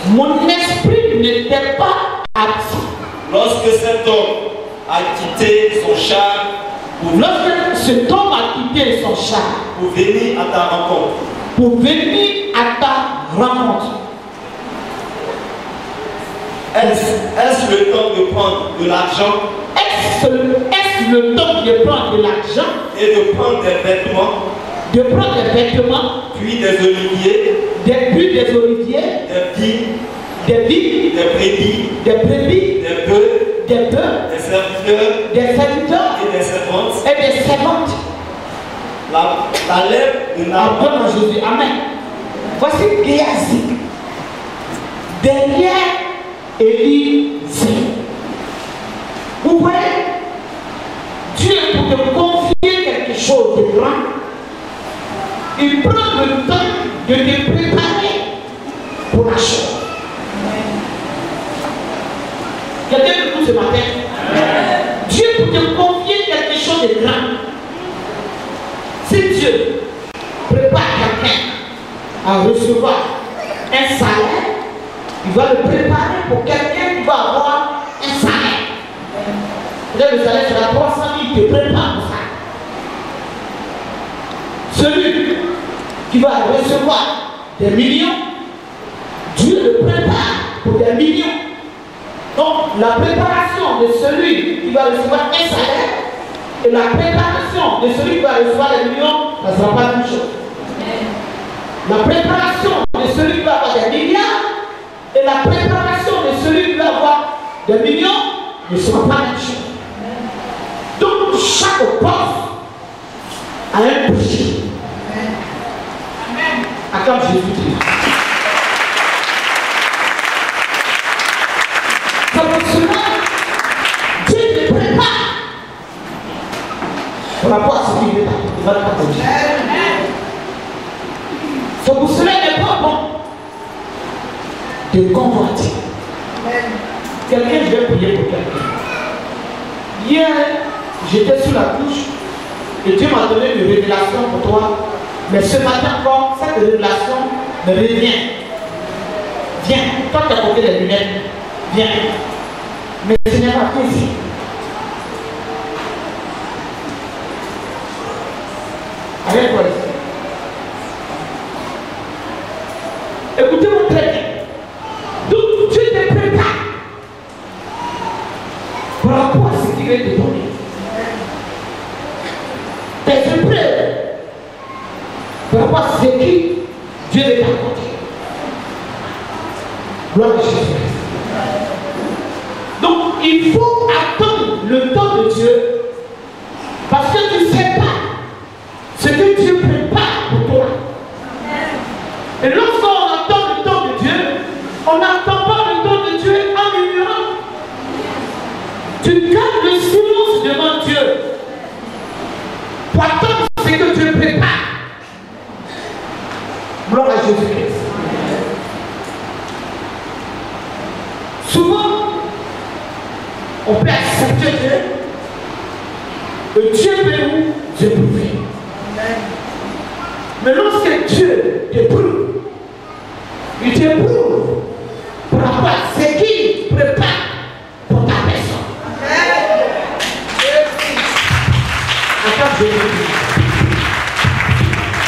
mon esprit n'était pas absent. lorsque cet homme a quitté son char pour, Lorsque cet homme a quitté son char pour venir à ta rencontre. pour venir à ta rencontre, Est-ce est-ce le temps de prendre de l'argent est-ce est-ce le temps de prendre de l'argent, et de prendre des vêtements, de prendre des vêtements, puis des oliviers, des buts des oliviers, des vignes, des vignes, des brebis, des brebis, des bœufs, des bœufs, des serviteurs des serviteurs et des servantes et des servantes. La, la lèvre de En Naaman bon nom de Jésus. Amen. Voici Géasi. Derrière Élisée. Vous voyez, Dieu pour te confier quelque chose de grand, il prend le temps de te préparer pour la chose. Quelqu'un de nous ce matin, Pour te confier quelque chose de grand, si Dieu prépare quelqu'un à recevoir un salaire, il va le préparer pour quelqu'un qui va avoir un salaire. Peut-être le salaire sera 300 000, il te prépare pour ça. Celui qui va recevoir des millions, Dieu le prépare pour des millions. Donc la préparation de celui qui va recevoir un salaire et la préparation de celui qui va recevoir des millions, ça ne sera pas même chose. La préparation de celui qui va avoir des milliards et la préparation de celui qui va avoir des millions ne sera pas même chose. Donc chaque poste a un prix. À quand Jésus-Christ? Par rapport à ce qu'il va te partager. C'est pour cela n'est pas bon? De convoiter. Quelqu'un, je vais prier pour quelqu'un. Hier, j'étais sur la couche et Dieu m'a donné une révélation pour toi. Mais ce matin encore, cette révélation me revient. Viens, toi qui as porté les lunettes, viens. Mais ce n'est pas fait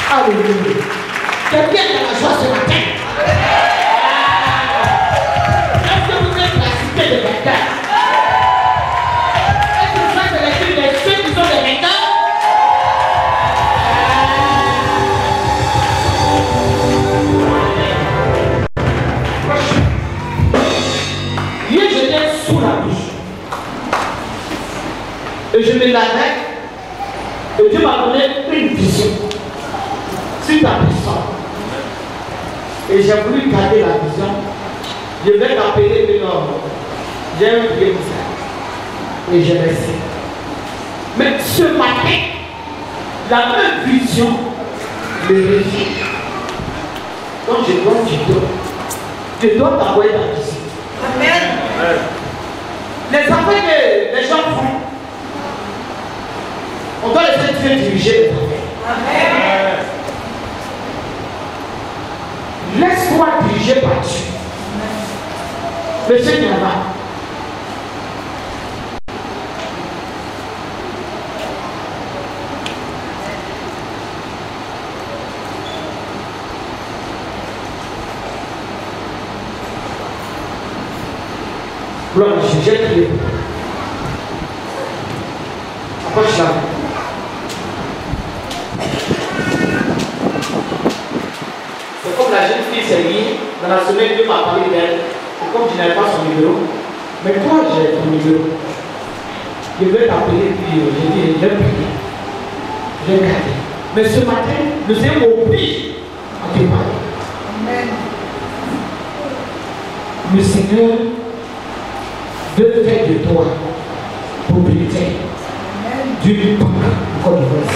des vainqueurs Hier, j'étais sous la douche. Et je me lavais. Et Dieu m'a donné une vision sur ta personne. Et j'ai voulu garder la vision. Je vais t'appeler de l'homme. J'ai pour ça. Et je resté. Mais ce matin, la même vision me revient. Donc je dois, tu dois. Je dois t'envoyer la vision. Les affaires que les gens font, on doit laisser Dieu diriger les affaires. Laisse-toi diriger par Dieu. Monsieur Niama. Gloire à Dieu, j'ai prié. Approche là. C'est comme la jeune fille s'est liée, dans la semaine, Dieu m'a parlé d'elle. C'est comme je n'avais pas son numéro. Mais toi, j'ai numéro. Je vais t'appeler, puis euh, j'ai dit, j'ai prié. J'ai gardé. Mais ce matin, nous sommes obligés à te parler. Le Seigneur veut faire de toi propriétaire d'une banque en Côte d'Ivoire.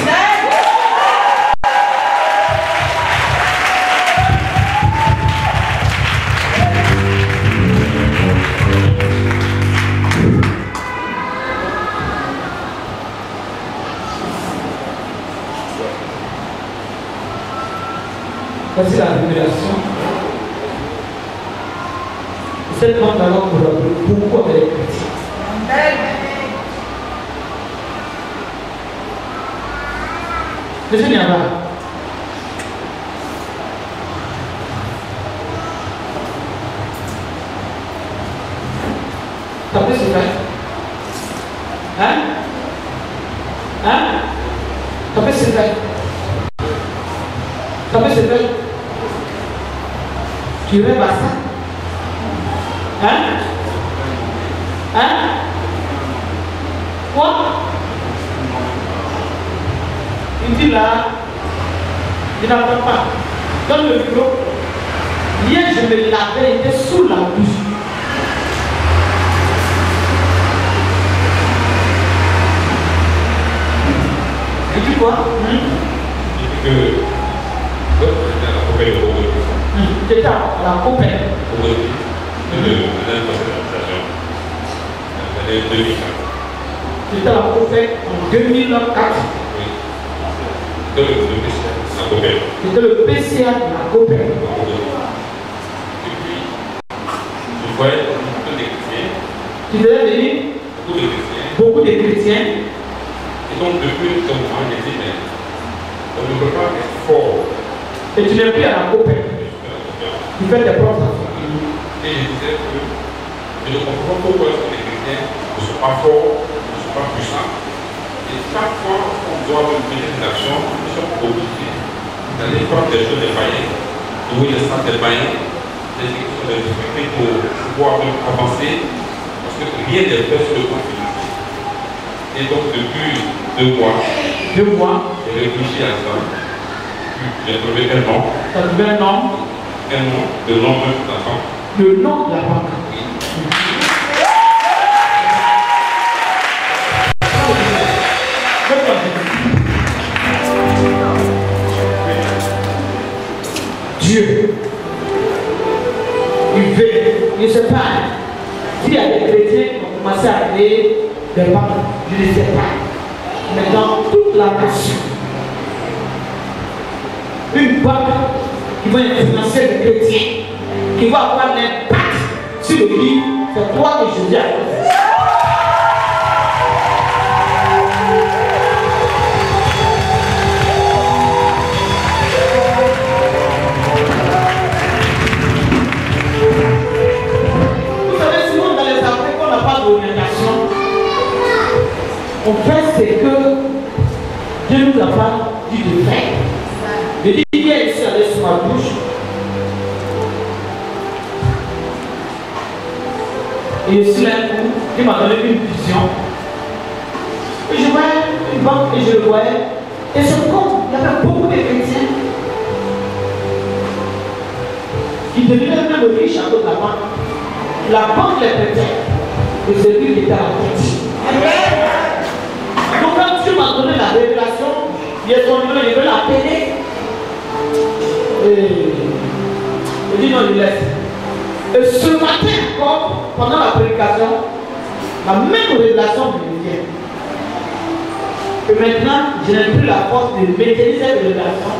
Voici la révélation. Cette bande d'alors collaboré beaucoup avec les chrétiens. Monsieur Niama, t'as pris ce fait Hein Hein T'as pris ce fait T'as pris ce fait Tu rêves à ça Hein Hein Quoi Il dit là, il n'entend pas. Donne le micro. Hier, je me lavais, il était sous la douche. Il dit quoi Hum, que l'autre était à la compagnie de Robo, hum, J'étais à la compagnie. Robo, de l'année passée, l'année 2004. J'étais à la compagnie en 2004. Oui. Dans le le PCA, la compagnie. J'étais le PCA de la compagnie. Et puis, je voyais beaucoup de chrétiens, Tu devais venir beaucoup de chrétiens. beaucoup de chrétiens. Et donc, depuis ce moment, j'ai dit, mais on ne peut pas être fort. Et tu n'es plus à la compagnie. Tu fais tes propres. Et je disais que je ne comprends pas pourquoi les chrétiens ne sont pas forts, ne sont pas puissants. Et chaque fois qu'on doit mener une action, ils sont obligés d'aller prendre des choses des païens, louer le sang des païens, des exécutions de pour pouvoir même avancer, parce que rien n'est fait sur le plan. Et donc depuis deux mois, Deux mois, j'ai réfléchi à ça. J'ai trouvé un nom, ça devait un nom, un nom, de nom même d'enfant. le nom de la banque. Dieu, il veut, il ne sait pas. S'il y a des chrétiens qui ont commencé à créer des banques, je ne sais pas. Dans toute la nation, une banque qui va influencer les chrétiens, qui va avoir l'impact sur le vie, c'est toi que je dis à On fait ce que Dieu nous a pas dit de faire. Je dis est ici allé sur ma bouche. Et sur un coup, il m'a donné une vision. Et je voyais une banque et je le voyais. Et c'est comme il y avait beaucoup de chrétiens qui devenaient même riches à cause de la banque. La banque les chrétiens, et c'est lui qui était à la tête. Donc quand Dieu m'a donné la il est son numéro, il veut l'appeler. Et il dit non, il laisse. Et ce matin encore, pendant la prédication, la même révélation me vient. Et maintenant, je n'ai plus la force de maîtriser cette révélation.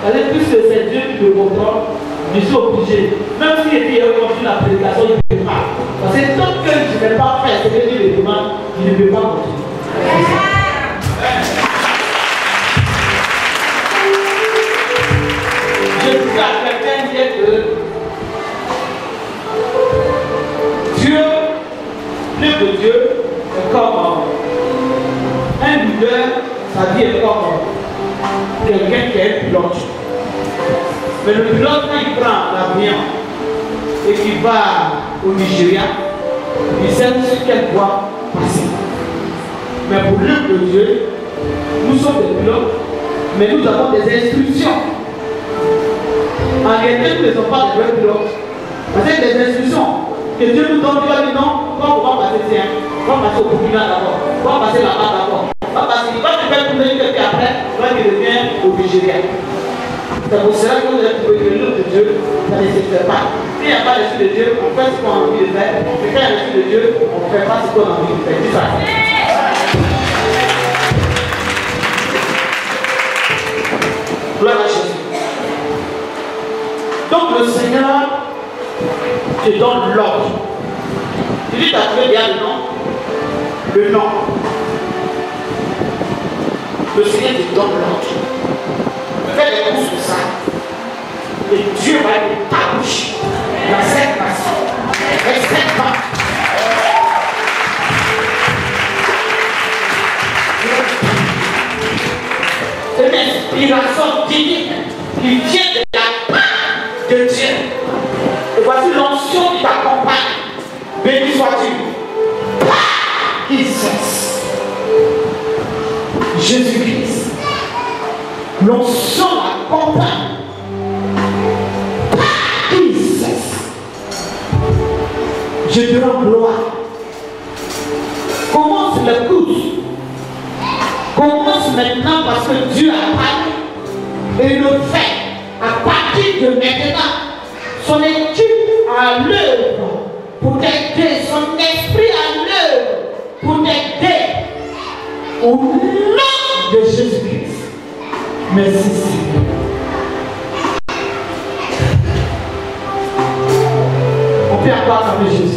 C'est-à-dire, puisque c'est Dieu qui le contrôle, je suis obligé. Même si il avait continué la prédication, il ne peut pas. Parce que tant que je ne pas faire ce que Dieu me demande, je ne peux pas continuer. Sa vie est comme quelqu'un qui est pilote. Mais le pilote, quand il prend l'avion et qu'il va au Nigeria, il sait sur quelle voie passer. Mais pour l'œuvre de Dieu, nous sommes des pilotes, mais nous avons des instructions. En réalité, nous ne sommes pas des vrais pilotes. Que des instructions que Dieu nous donne, Dieu va dire non, toi, on va passer tiens, on va passer au Burkina d'abord, on va passer là-bas d'abord. On va passer, il va te faire tourner une puis après, toi, tu reviens au Nigeria. C'est pour cela que vous avez trouvé que l'œuvre de Dieu, ça ne se fait pas. S'il n'y a pas l'esprit de Dieu, on fait ce qu'on a envie de faire. Quand il y a l'esprit de Dieu, on ne fait pas ce qu'on a envie de faire. Dis ça. Gloire à Jésus. Donc le Seigneur te donne l'ordre. Tu dis, tu as trouvé bien le nom? Le nom. Le Seigneur te donne l'ordre. Fais des coups sur ça. Et Dieu va être ta bouche dans cette nation. Respecte pas. C'est une inspiration divine qui vient de la part de Dieu. Et voici l'onction qui t'accompagne. Béni sois-tu. Jésus-Christ. L'accompagne. Par qui cesse. Je te rends gloire. Commence le pouce. Commence maintenant parce que Dieu a parlé et le fait à partir de maintenant. Son étude à l'œuvre pour t'aider, son esprit à l'œuvre pour t'aider. Au nom de Jésus-Christ. Merci Seigneur. On peut encore appeler Jésus.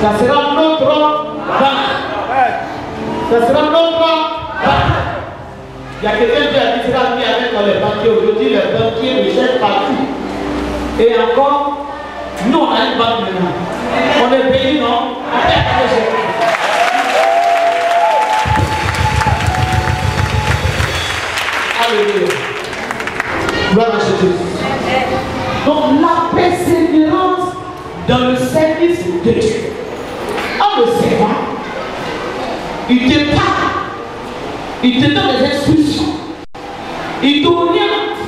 Ça sera notre banque. Ça sera notre banque. Il y a quelqu'un qui a dit sera mis avec les banquiers. Aujourd'hui, les banquiers recherchent partout. Et encore, nous, on a une banque maintenant. On est payé, non? Alléluia. Gloire à Jésus. Donc la persévérance dans le service de Dieu. Le servant, il te parle, il te donne des instructions, il t'oriente,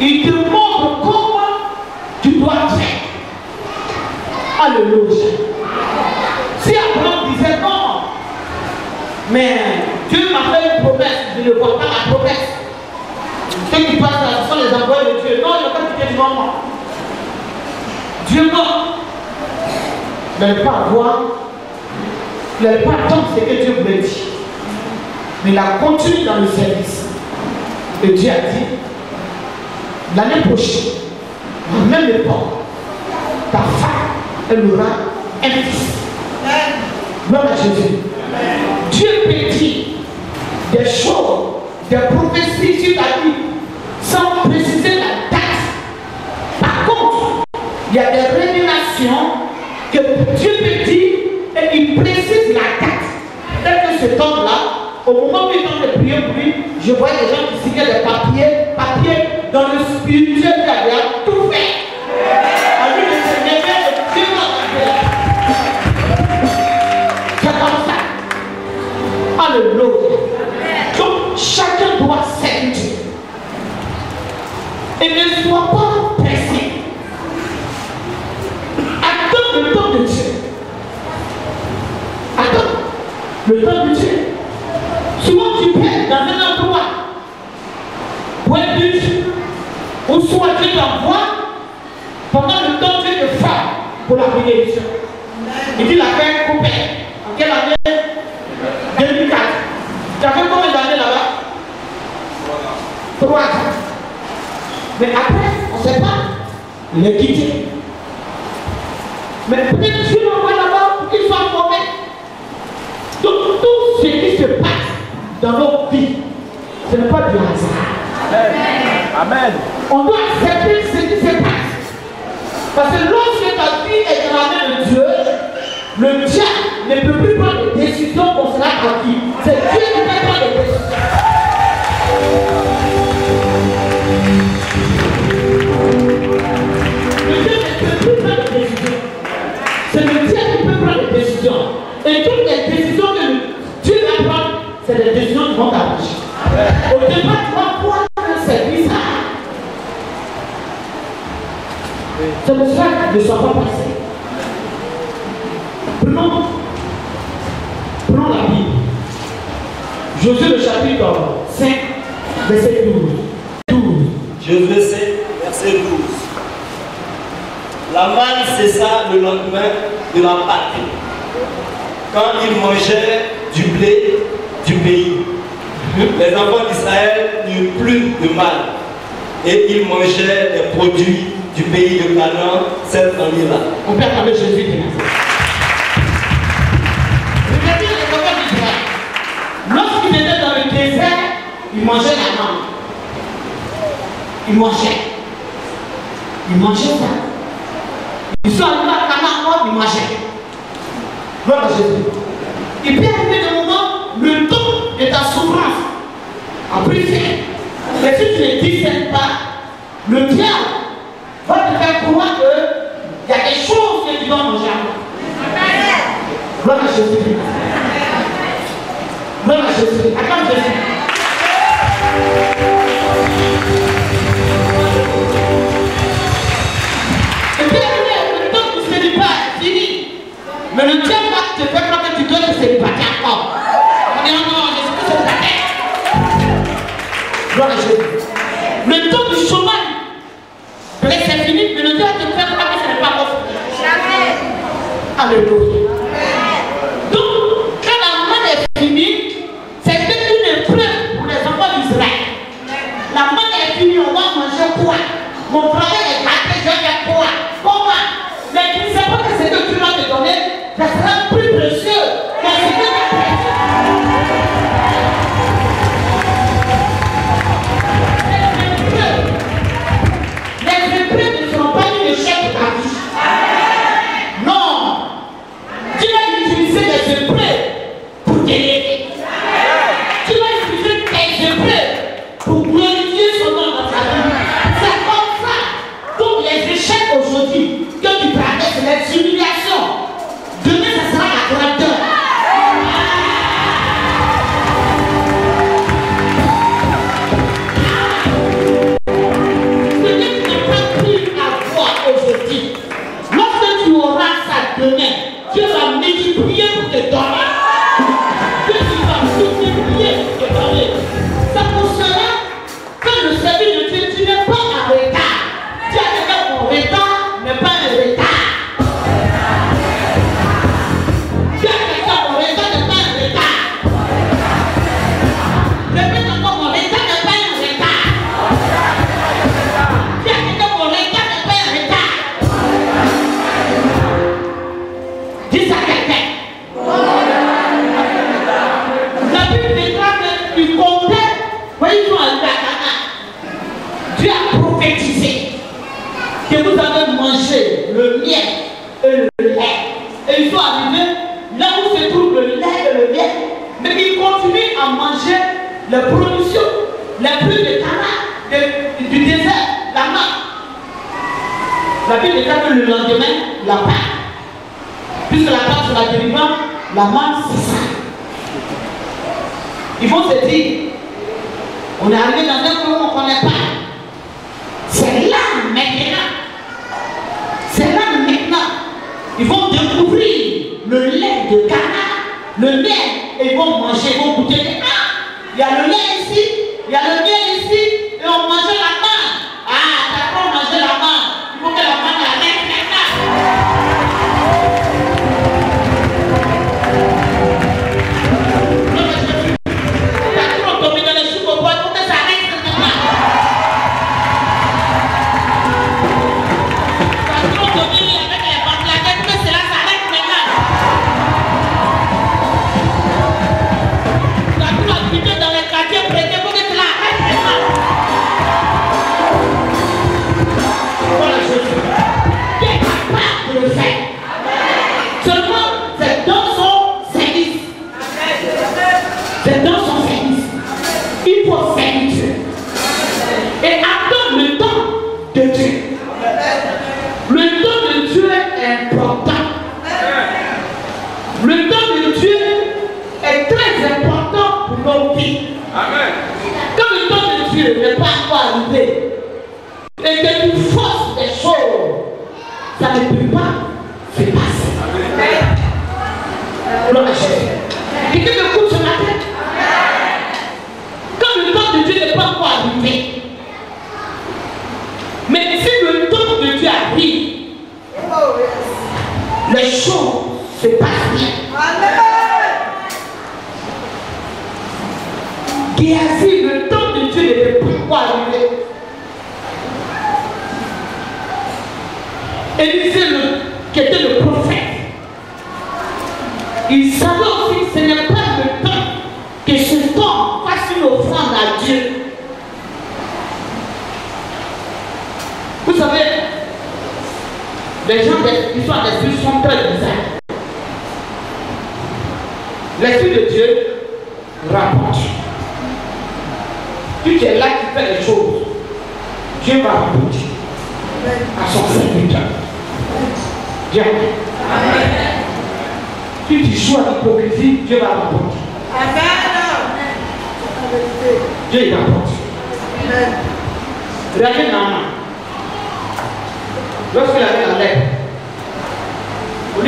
il te montre comment tu dois faire. Alléluia. Si Abraham disait non, mais Dieu m'a fait une promesse, je ne vois pas la promesse. Ceux qui passent là, sont les envoyés de Dieu. Non, il n'y a pas du moment. Dieu mort. Il n'allait pas voir, pas attendre ce que Dieu voulait dire. Mais il a continué dans le service. Et Dieu a dit, l'année prochaine, la même époque, ta femme, elle aura un fils. Gloire à Jésus. Dieu peut dire des choses, des prophéties sur ta vie, sans préciser la date. Par contre, il y a des révélations Dès que ce temps-là, au moment où il est de prier pour lui, je vois des gens qui signaient des papiers, papiers dans le spirituel, a tout fait. Alléluia. Donc, chacun doit servir. Et ne sois pas pressé. Attends le temps de Dieu. Attends le temps de Dieu. Souvent, tu paies dans un endroit pour un but, ou soit Dieu t'envoie pendant le temps Dieu te fait pour la bénédiction. Il dit, il a fait un copain. En quelle année? 2004. Tu as fait combien d'années là-bas? Trois ans. Mais après, on ne sait pas. Il est quitté. Mais peut-être Dieu l'envoie là-bas pour qu'il soit formé. Donc tout ce qui se passe dans nos vies, ce n'est pas du hasard. Amen. On doit accepter ce qui se passe. Parce que lorsque ta vie est dans la main de Dieu, le diable ne peut plus prendre des décisions concernant ta vie. C'est Dieu qui peut prendre des décisions. Le Dieu ne peut plus prendre décisions. C'est le Dieu qui peut prendre des décisions. Et toutes les décisions que Dieu va prendre, c'est des décisions qui vont t'arranger. Au départ, tu vas un service. C'est pour ça que ne sois pas passé. Prenons, prenons la Bible. Josué le chapitre 5, verset 12. 12. Josué 7, verset 12. La manne cessa le lendemain de la Pâque, quand ils mangeaient du blé du pays. Les enfants d'Israël n'eurent plus de mal et ils mangeaient les produits du pays de Canaan, cette année-là. On peut acclamer Jésus de. Regardez les enfants dans le désert, ils mangeaient la mangue. Ils mangeaient. Ils mangeaient ça. Ils sont arrivés à Canaan ils mangeaient. Gloire à Jésus. Il peut arriver des moments, le temps de ta souffrance a pris fin. Mais si tu ne discernes pas, le diable va te faire croire qu'il y a des choses que tu dois manger avant. Gloire à Jésus. Gloire à Jésus. Acclame Jésus. Et après, le temps du célibat est fini. Mais le diable va te faire croire que tu dois te célibataire encore. On dit non, non, je suis célibataire. Gloire à Jésus. Le temps du chômage, c'est fini, mais le diable te fait croire que ce n'est pas encore fini. Alléluia.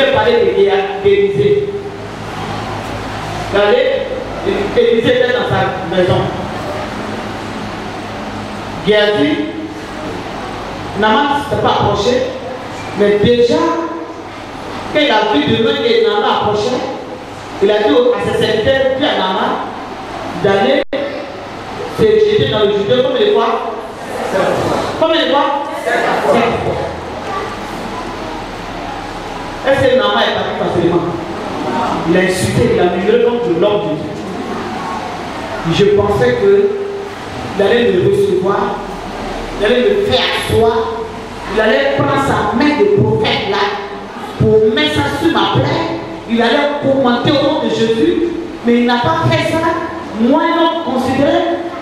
A parlé de d'Élysée. Regardez, Élysée était dans sa maison. Géasi, Naaman ne s'est pas approché, mais déjà, quand il a vu de loin que Naaman approchait, il a dit à ses serviteurs, puis à Naaman, d'aller se jeter dans le Judée combien de fois? Combien de fois? Sept fois. Est-ce que Naaman est parti facilement Il a insulté, il a murmuré contre l'homme de Dieu. Je pensais que il allait le recevoir, il allait le faire asseoir, il allait prendre sa main de prophète là pour mettre ça sur ma plaie, il allait commenter au nom de Jésus, mais il n'a pas fait ça. Moi, un considéré,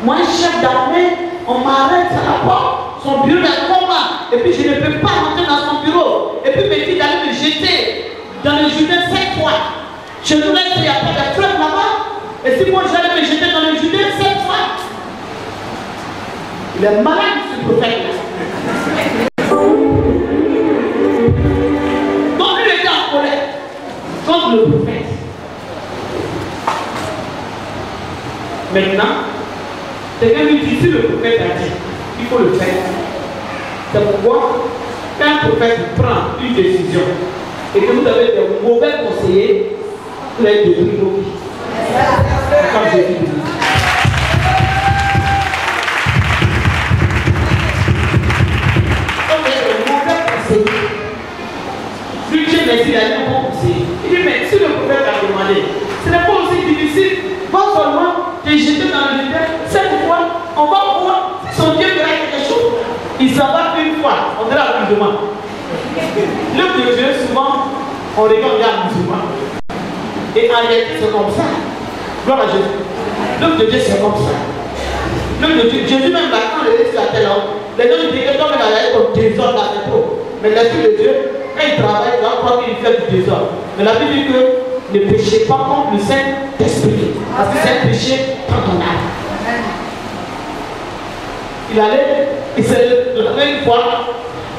moi, chef d'armée, on m'arrête à la porte, son bureau est combat, et puis je ne peux pas rentrer dans son bureau, et puis me dit d'aller me jeter dans le jardin cinq fois. Je nous laisse, il n'y a pas de là-bas, et si moi j'allais me jeter dans le jardin cinq fois, il est malade ce prophète-là. Donc lui était en colère contre le prophète. Maintenant, quelqu'un lui dit le prophète a dit, il faut le faire. C'est pourquoi, quand un prophète prend une décision et que vous avez des mauvais conseillers, vous allez détruire vos. Comme mauvais conseillers, lui, merci, il a dit bon conseiller. Il dit, mais si le prophète a demandé, ce n'est pas aussi difficile, pas seulement te jeter dans le jardin, cette fois, on va voir si son Dieu fera quelque chose. Il va une fois, on verra le musulman. L'œuvre de Dieu, souvent, on regarde les musulmans. Et en réalité, c'est comme ça. Gloire à Jésus. L'œuvre de Dieu, c'est comme ça. De Dieu, Jésus même là, quand il est sur la terre, là, les gens disent, désordre là, c'est trop. Mais l'Esprit de Dieu, quand il travaille, il croire qu'il fait du désordre. Mais la Bible dit que ne péchez pas contre le Saint-Esprit. Parce que c'est un péché dans ton âme. Il allait, il s'est levé une fois.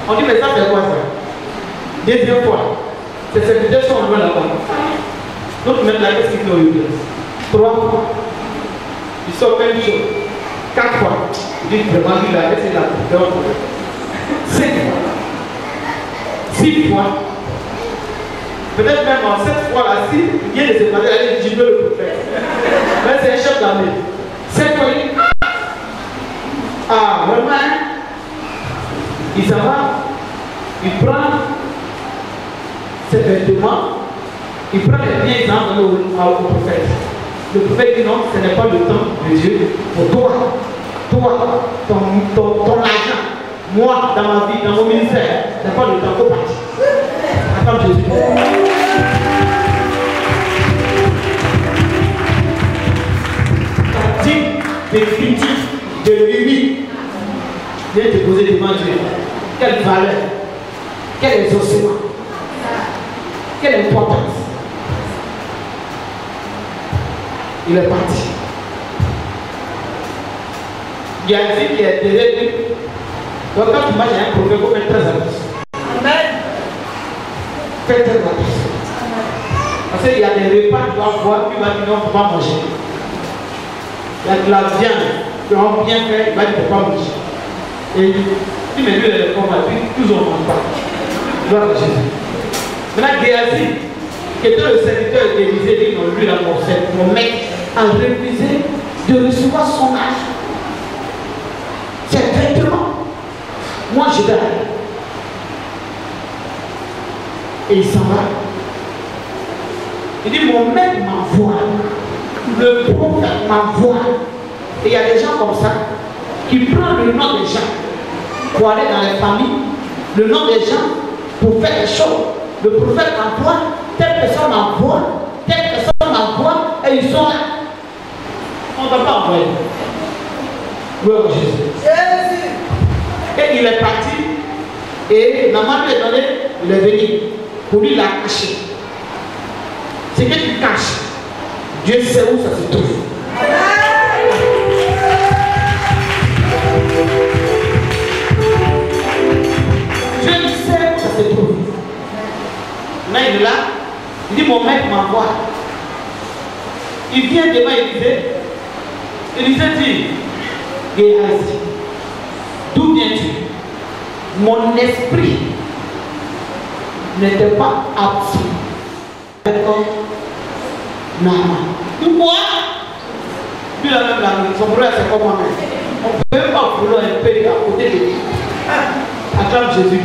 On dit, mais ça c'est quoi ça? Deuxième fois. Ses serviteurs sont loin là-bas. Donc même là, qu'est-ce qu'il fait au lieu Trois fois. Il sort même chose. Quatre fois. Il dit vraiment, il a laissé la donc, Cinq fois. Six fois. Peut-être même en sept fois là, si il vient de se passer, il dit, je le prophète. Mais c'est un chef d'armée. Sept fois, il ah, vraiment, hein? Il s'en va, il prend ses vêtements, il prend les biens exemple au, prophète. Le prophète dit non, ce n'est pas le temps de Dieu pour toi. Toi, ton, ton, ton argent, moi, dans ma vie, dans mon ministère, ce n'est pas le temps, faut partir. Attends Jésus. Ta dîme définitive de lui vient te poser devant Dieu. Quelle valeur, quel exaucement, quelle importance. Il est parti. Il y a dit qu'il est derrière lui. Donc quand tu marches un prophète, il faut faire très attention. Fais très attention. Parce qu'il y a des repas que tu dois voir, puis il va dire non, faut pas manger. Il y a de la viande qui ont bien fait, il va dire faut pas manger. Et il me dit les combattus, toujours on ne mange pas. Gloire à Jésus. Maintenant, Géasi, qui était le serviteur d'Élysée, dit non, lui, là, mon, mon maître, a refusé de recevoir son argent. C'est vêtements. Moi, je vais. Et il s'en va. Il dit, mon maître m'envoie. Le prophète m'envoie. Et il y a des gens comme ça qui prennent le nom des gens pour aller dans les familles, le nom des gens pour faire des choses. Le prophète m'envoie, telle personne m'envoie, telle personne m'envoie, et ils sont là. On ne va pas envoyer. Gloire à Jésus. Et il est parti. Et la main lui est donnée, il est venu. Pour lui, il a caché. Ce que tu caches, Dieu sait où ça se trouve. Se trouve. Il est là. Il dit, mon maître m'envoie. Il vient devant Élisée. Élisée dit, Géasi, d'où viens-tu? Mon esprit n'était pas absent. Non. Pourquoi Lui, la même langue, son frère, c'est comme moi-même. On ne peut pas vouloir un peu à côté de lui. Acclame Jésus.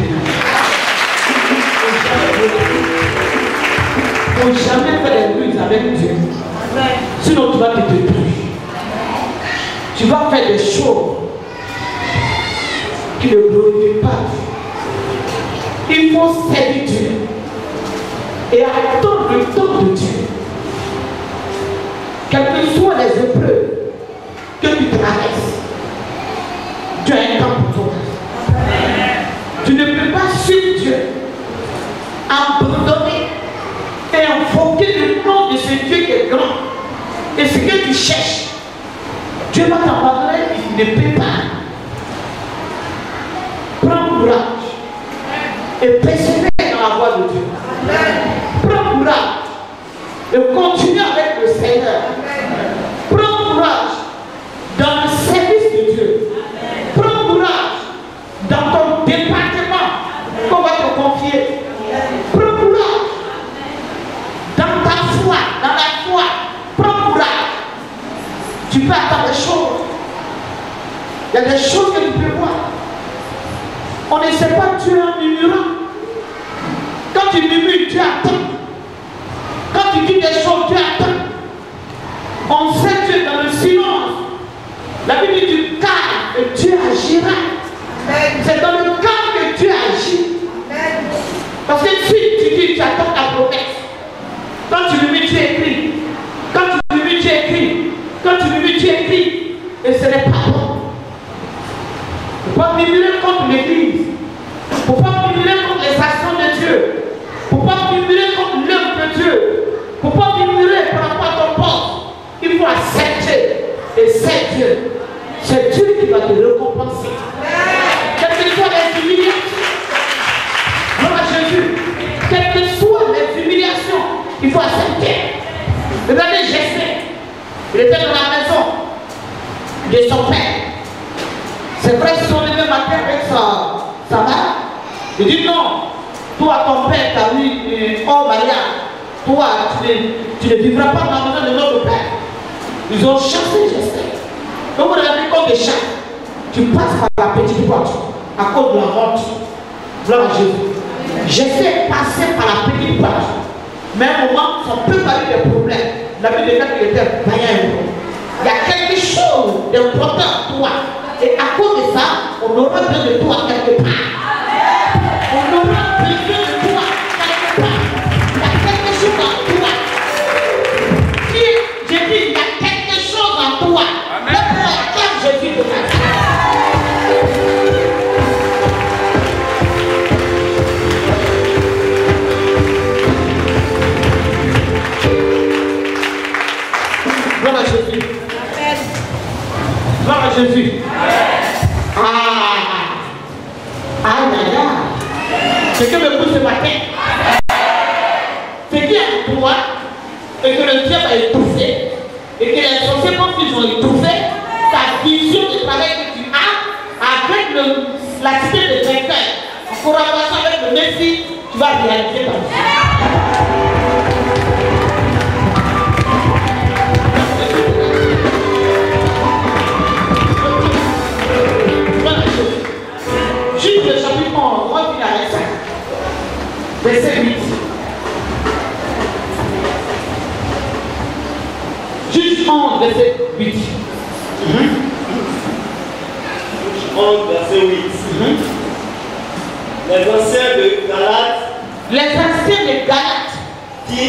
Il ne faut jamais faire des ruses avec Dieu. Sinon, tu vas te détruire. Tu vas faire des choses qui ne glorifient pas. Il faut servir Dieu et attendre le temps de Dieu. Quelles que soient les épreuves que tu traverses, Dieu a un temps pour toi. Tu ne peux pas suivre Dieu, abandonner et invoquer le nom de ce Dieu qui est grand. Et ce que tu cherches, Dieu va t'abandonner, il ne peut pas. Prends courage et persévère dans la voie de Dieu. Prends courage et continue avec le Seigneur.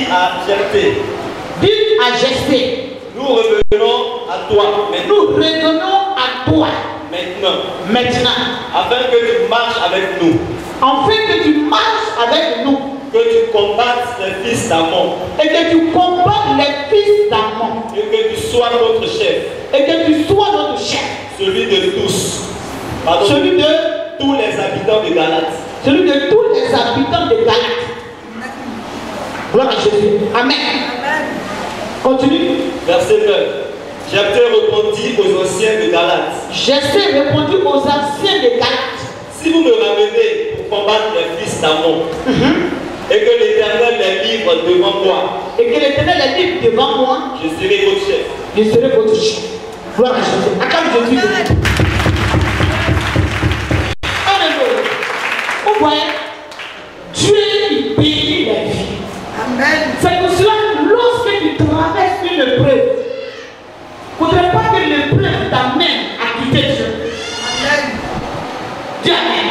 Dit à Jephthé, à Jephthé, nous revenons à toi nous maintenant, revenons à toi. Maintenant, maintenant, afin que tu marches avec nous, afin que tu marches avec nous. Que tu combattes les fils d'Amon. Et que tu combattes les fils d'Amon. Et que tu sois notre chef, et que tu sois notre chef, celui de tous, pardon, celui de, tous les habitants de Galate. celui de tous les habitants de Galates. Gloire à Jésus. Amen. Continue. Verset 9. Jephthé répondit aux anciens de Galate, Jésus répondit aux anciens de Galates. si vous me ramenez pour combattre les fils d'Amon, et que l'Éternel les livre devant moi, Et que l'éternel est libre devant moi, je serai votre chef. je serai votre chef. Gloire à Jésus. Acclame Jésus. Alléluia. Vous voyez, Dieu il bénit la vie. C'est pour cela que lorsque tu traverses une épreuve, il ne faudrait pas que l'épreuve t'amène à quitter Dieu. Amen.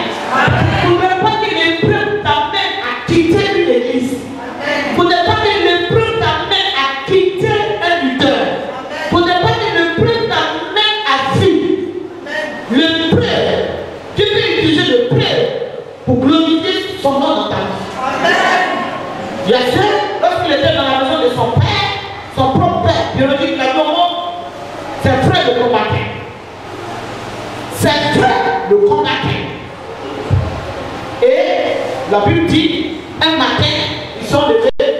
La Bible dit, un matin, ils sont levés,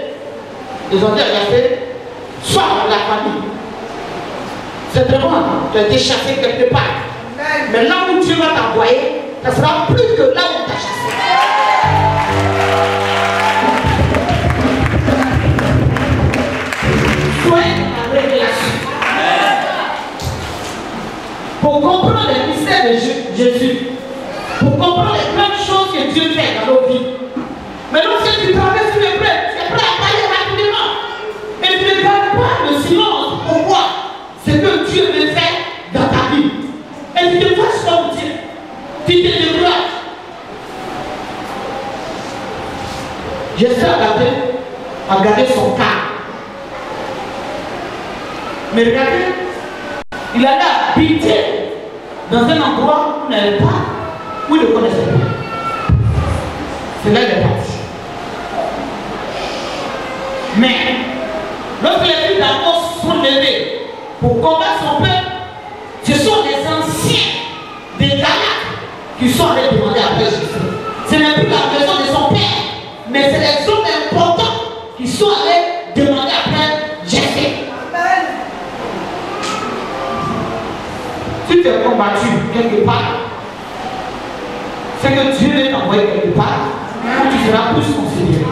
ils ont Yahvé, sors de la famille. C'est vraiment, tu as été chassé quelque part. Mais là où Dieu va t'envoyer, ça sera plus que là où tu as chassé. Soyez en révélation. Pour comprendre les mystères de Jé- Jésus, pour comprendre les de choses que Dieu fait dans nos vies. Mais lorsque tu traverses une épreuve, tu es prêt à parler rapidement. Et tu ne gardes pas le silence pour voir ce que Dieu veut faire dans ta vie. Et tu te fasses comme Dieu. Tu te à garder, à garder son cas. Mais regardez, il allait habiter dans un endroit où il n'avait pas, ou de connaissance. C'est l'un des parties. Mais, lorsque les fils d'Amos sont levés pour combattre son peuple, ce sont les anciens des Galates qui sont allés demander après Jésus. Ce n'est plus la maison de son père, mais c'est les hommes importants qui sont allés demander après Jésus. Tu t'es combattu quelque part c'est que Dieu met en envoyé quelque part, tu seras plus considéré.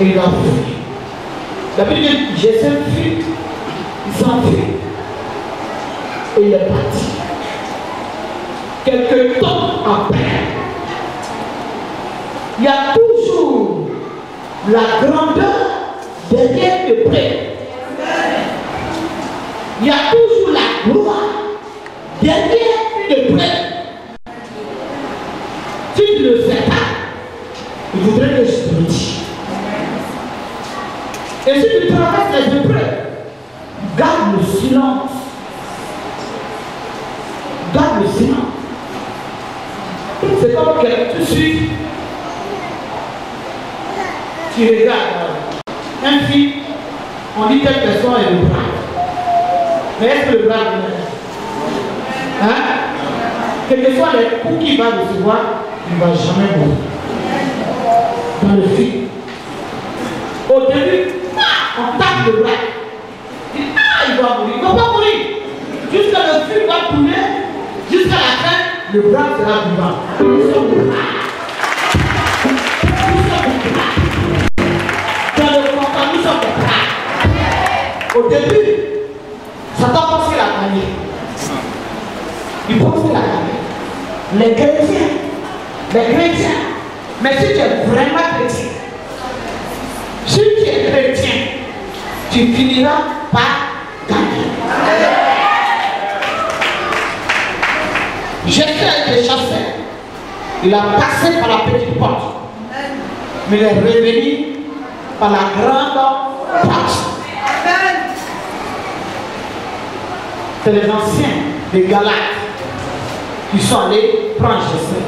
Et il a fui. La Bible dit, Jésus fuit. Il s'en. Et il est parti. Quelque temps après, il y a toujours la grandeur derrière le prêt. Il y a toujours la gloire derrière le prêt. Et si tu traverses les épreuves, garde le silence. Garde le silence. C'est comme que tout de suite, tu regardes un film, on dit telle personne est le bras. Mais est-ce que le bras Hein? Quel que soit le coup qu'il va recevoir, il ne va jamais mourir. Dans le film. Au début, on tape le bras. Il dit, ah, il va mourir. Il ne va pas mourir. Jusqu'à le fil va tourner, jusqu'à la fin, le bras sera vivant. Nous sommes bras. Nous sommes bras. Dans le combat, nous sommes bras. Au début, Satan pensait la gagner. Il pensait la gagner. Les chrétiens, les chrétiens, mais si tu es vraiment chrétien, si tu es chrétien, tu finiras par gagner. Jésus a été chassé. Il a passé par la petite porte. Mais il est revenu par la grande porte. C'est les anciens des Galates qui sont allés prendre Jésus.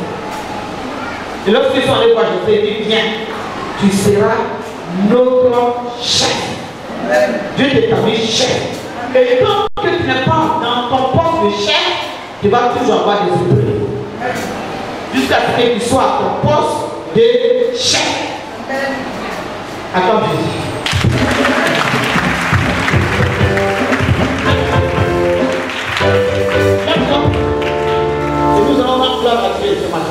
Et lorsqu'ils sont allés prendre Jésus, il dit, viens, tu seras notre chef. Dieu t'établit chef. Et tant que tu n'es pas dans ton poste de chef, tu vas toujours avoir des épreuves. Jusqu'à ce que tu sois à ton poste de chef. Attends, Jésus. Nous allons ce matin.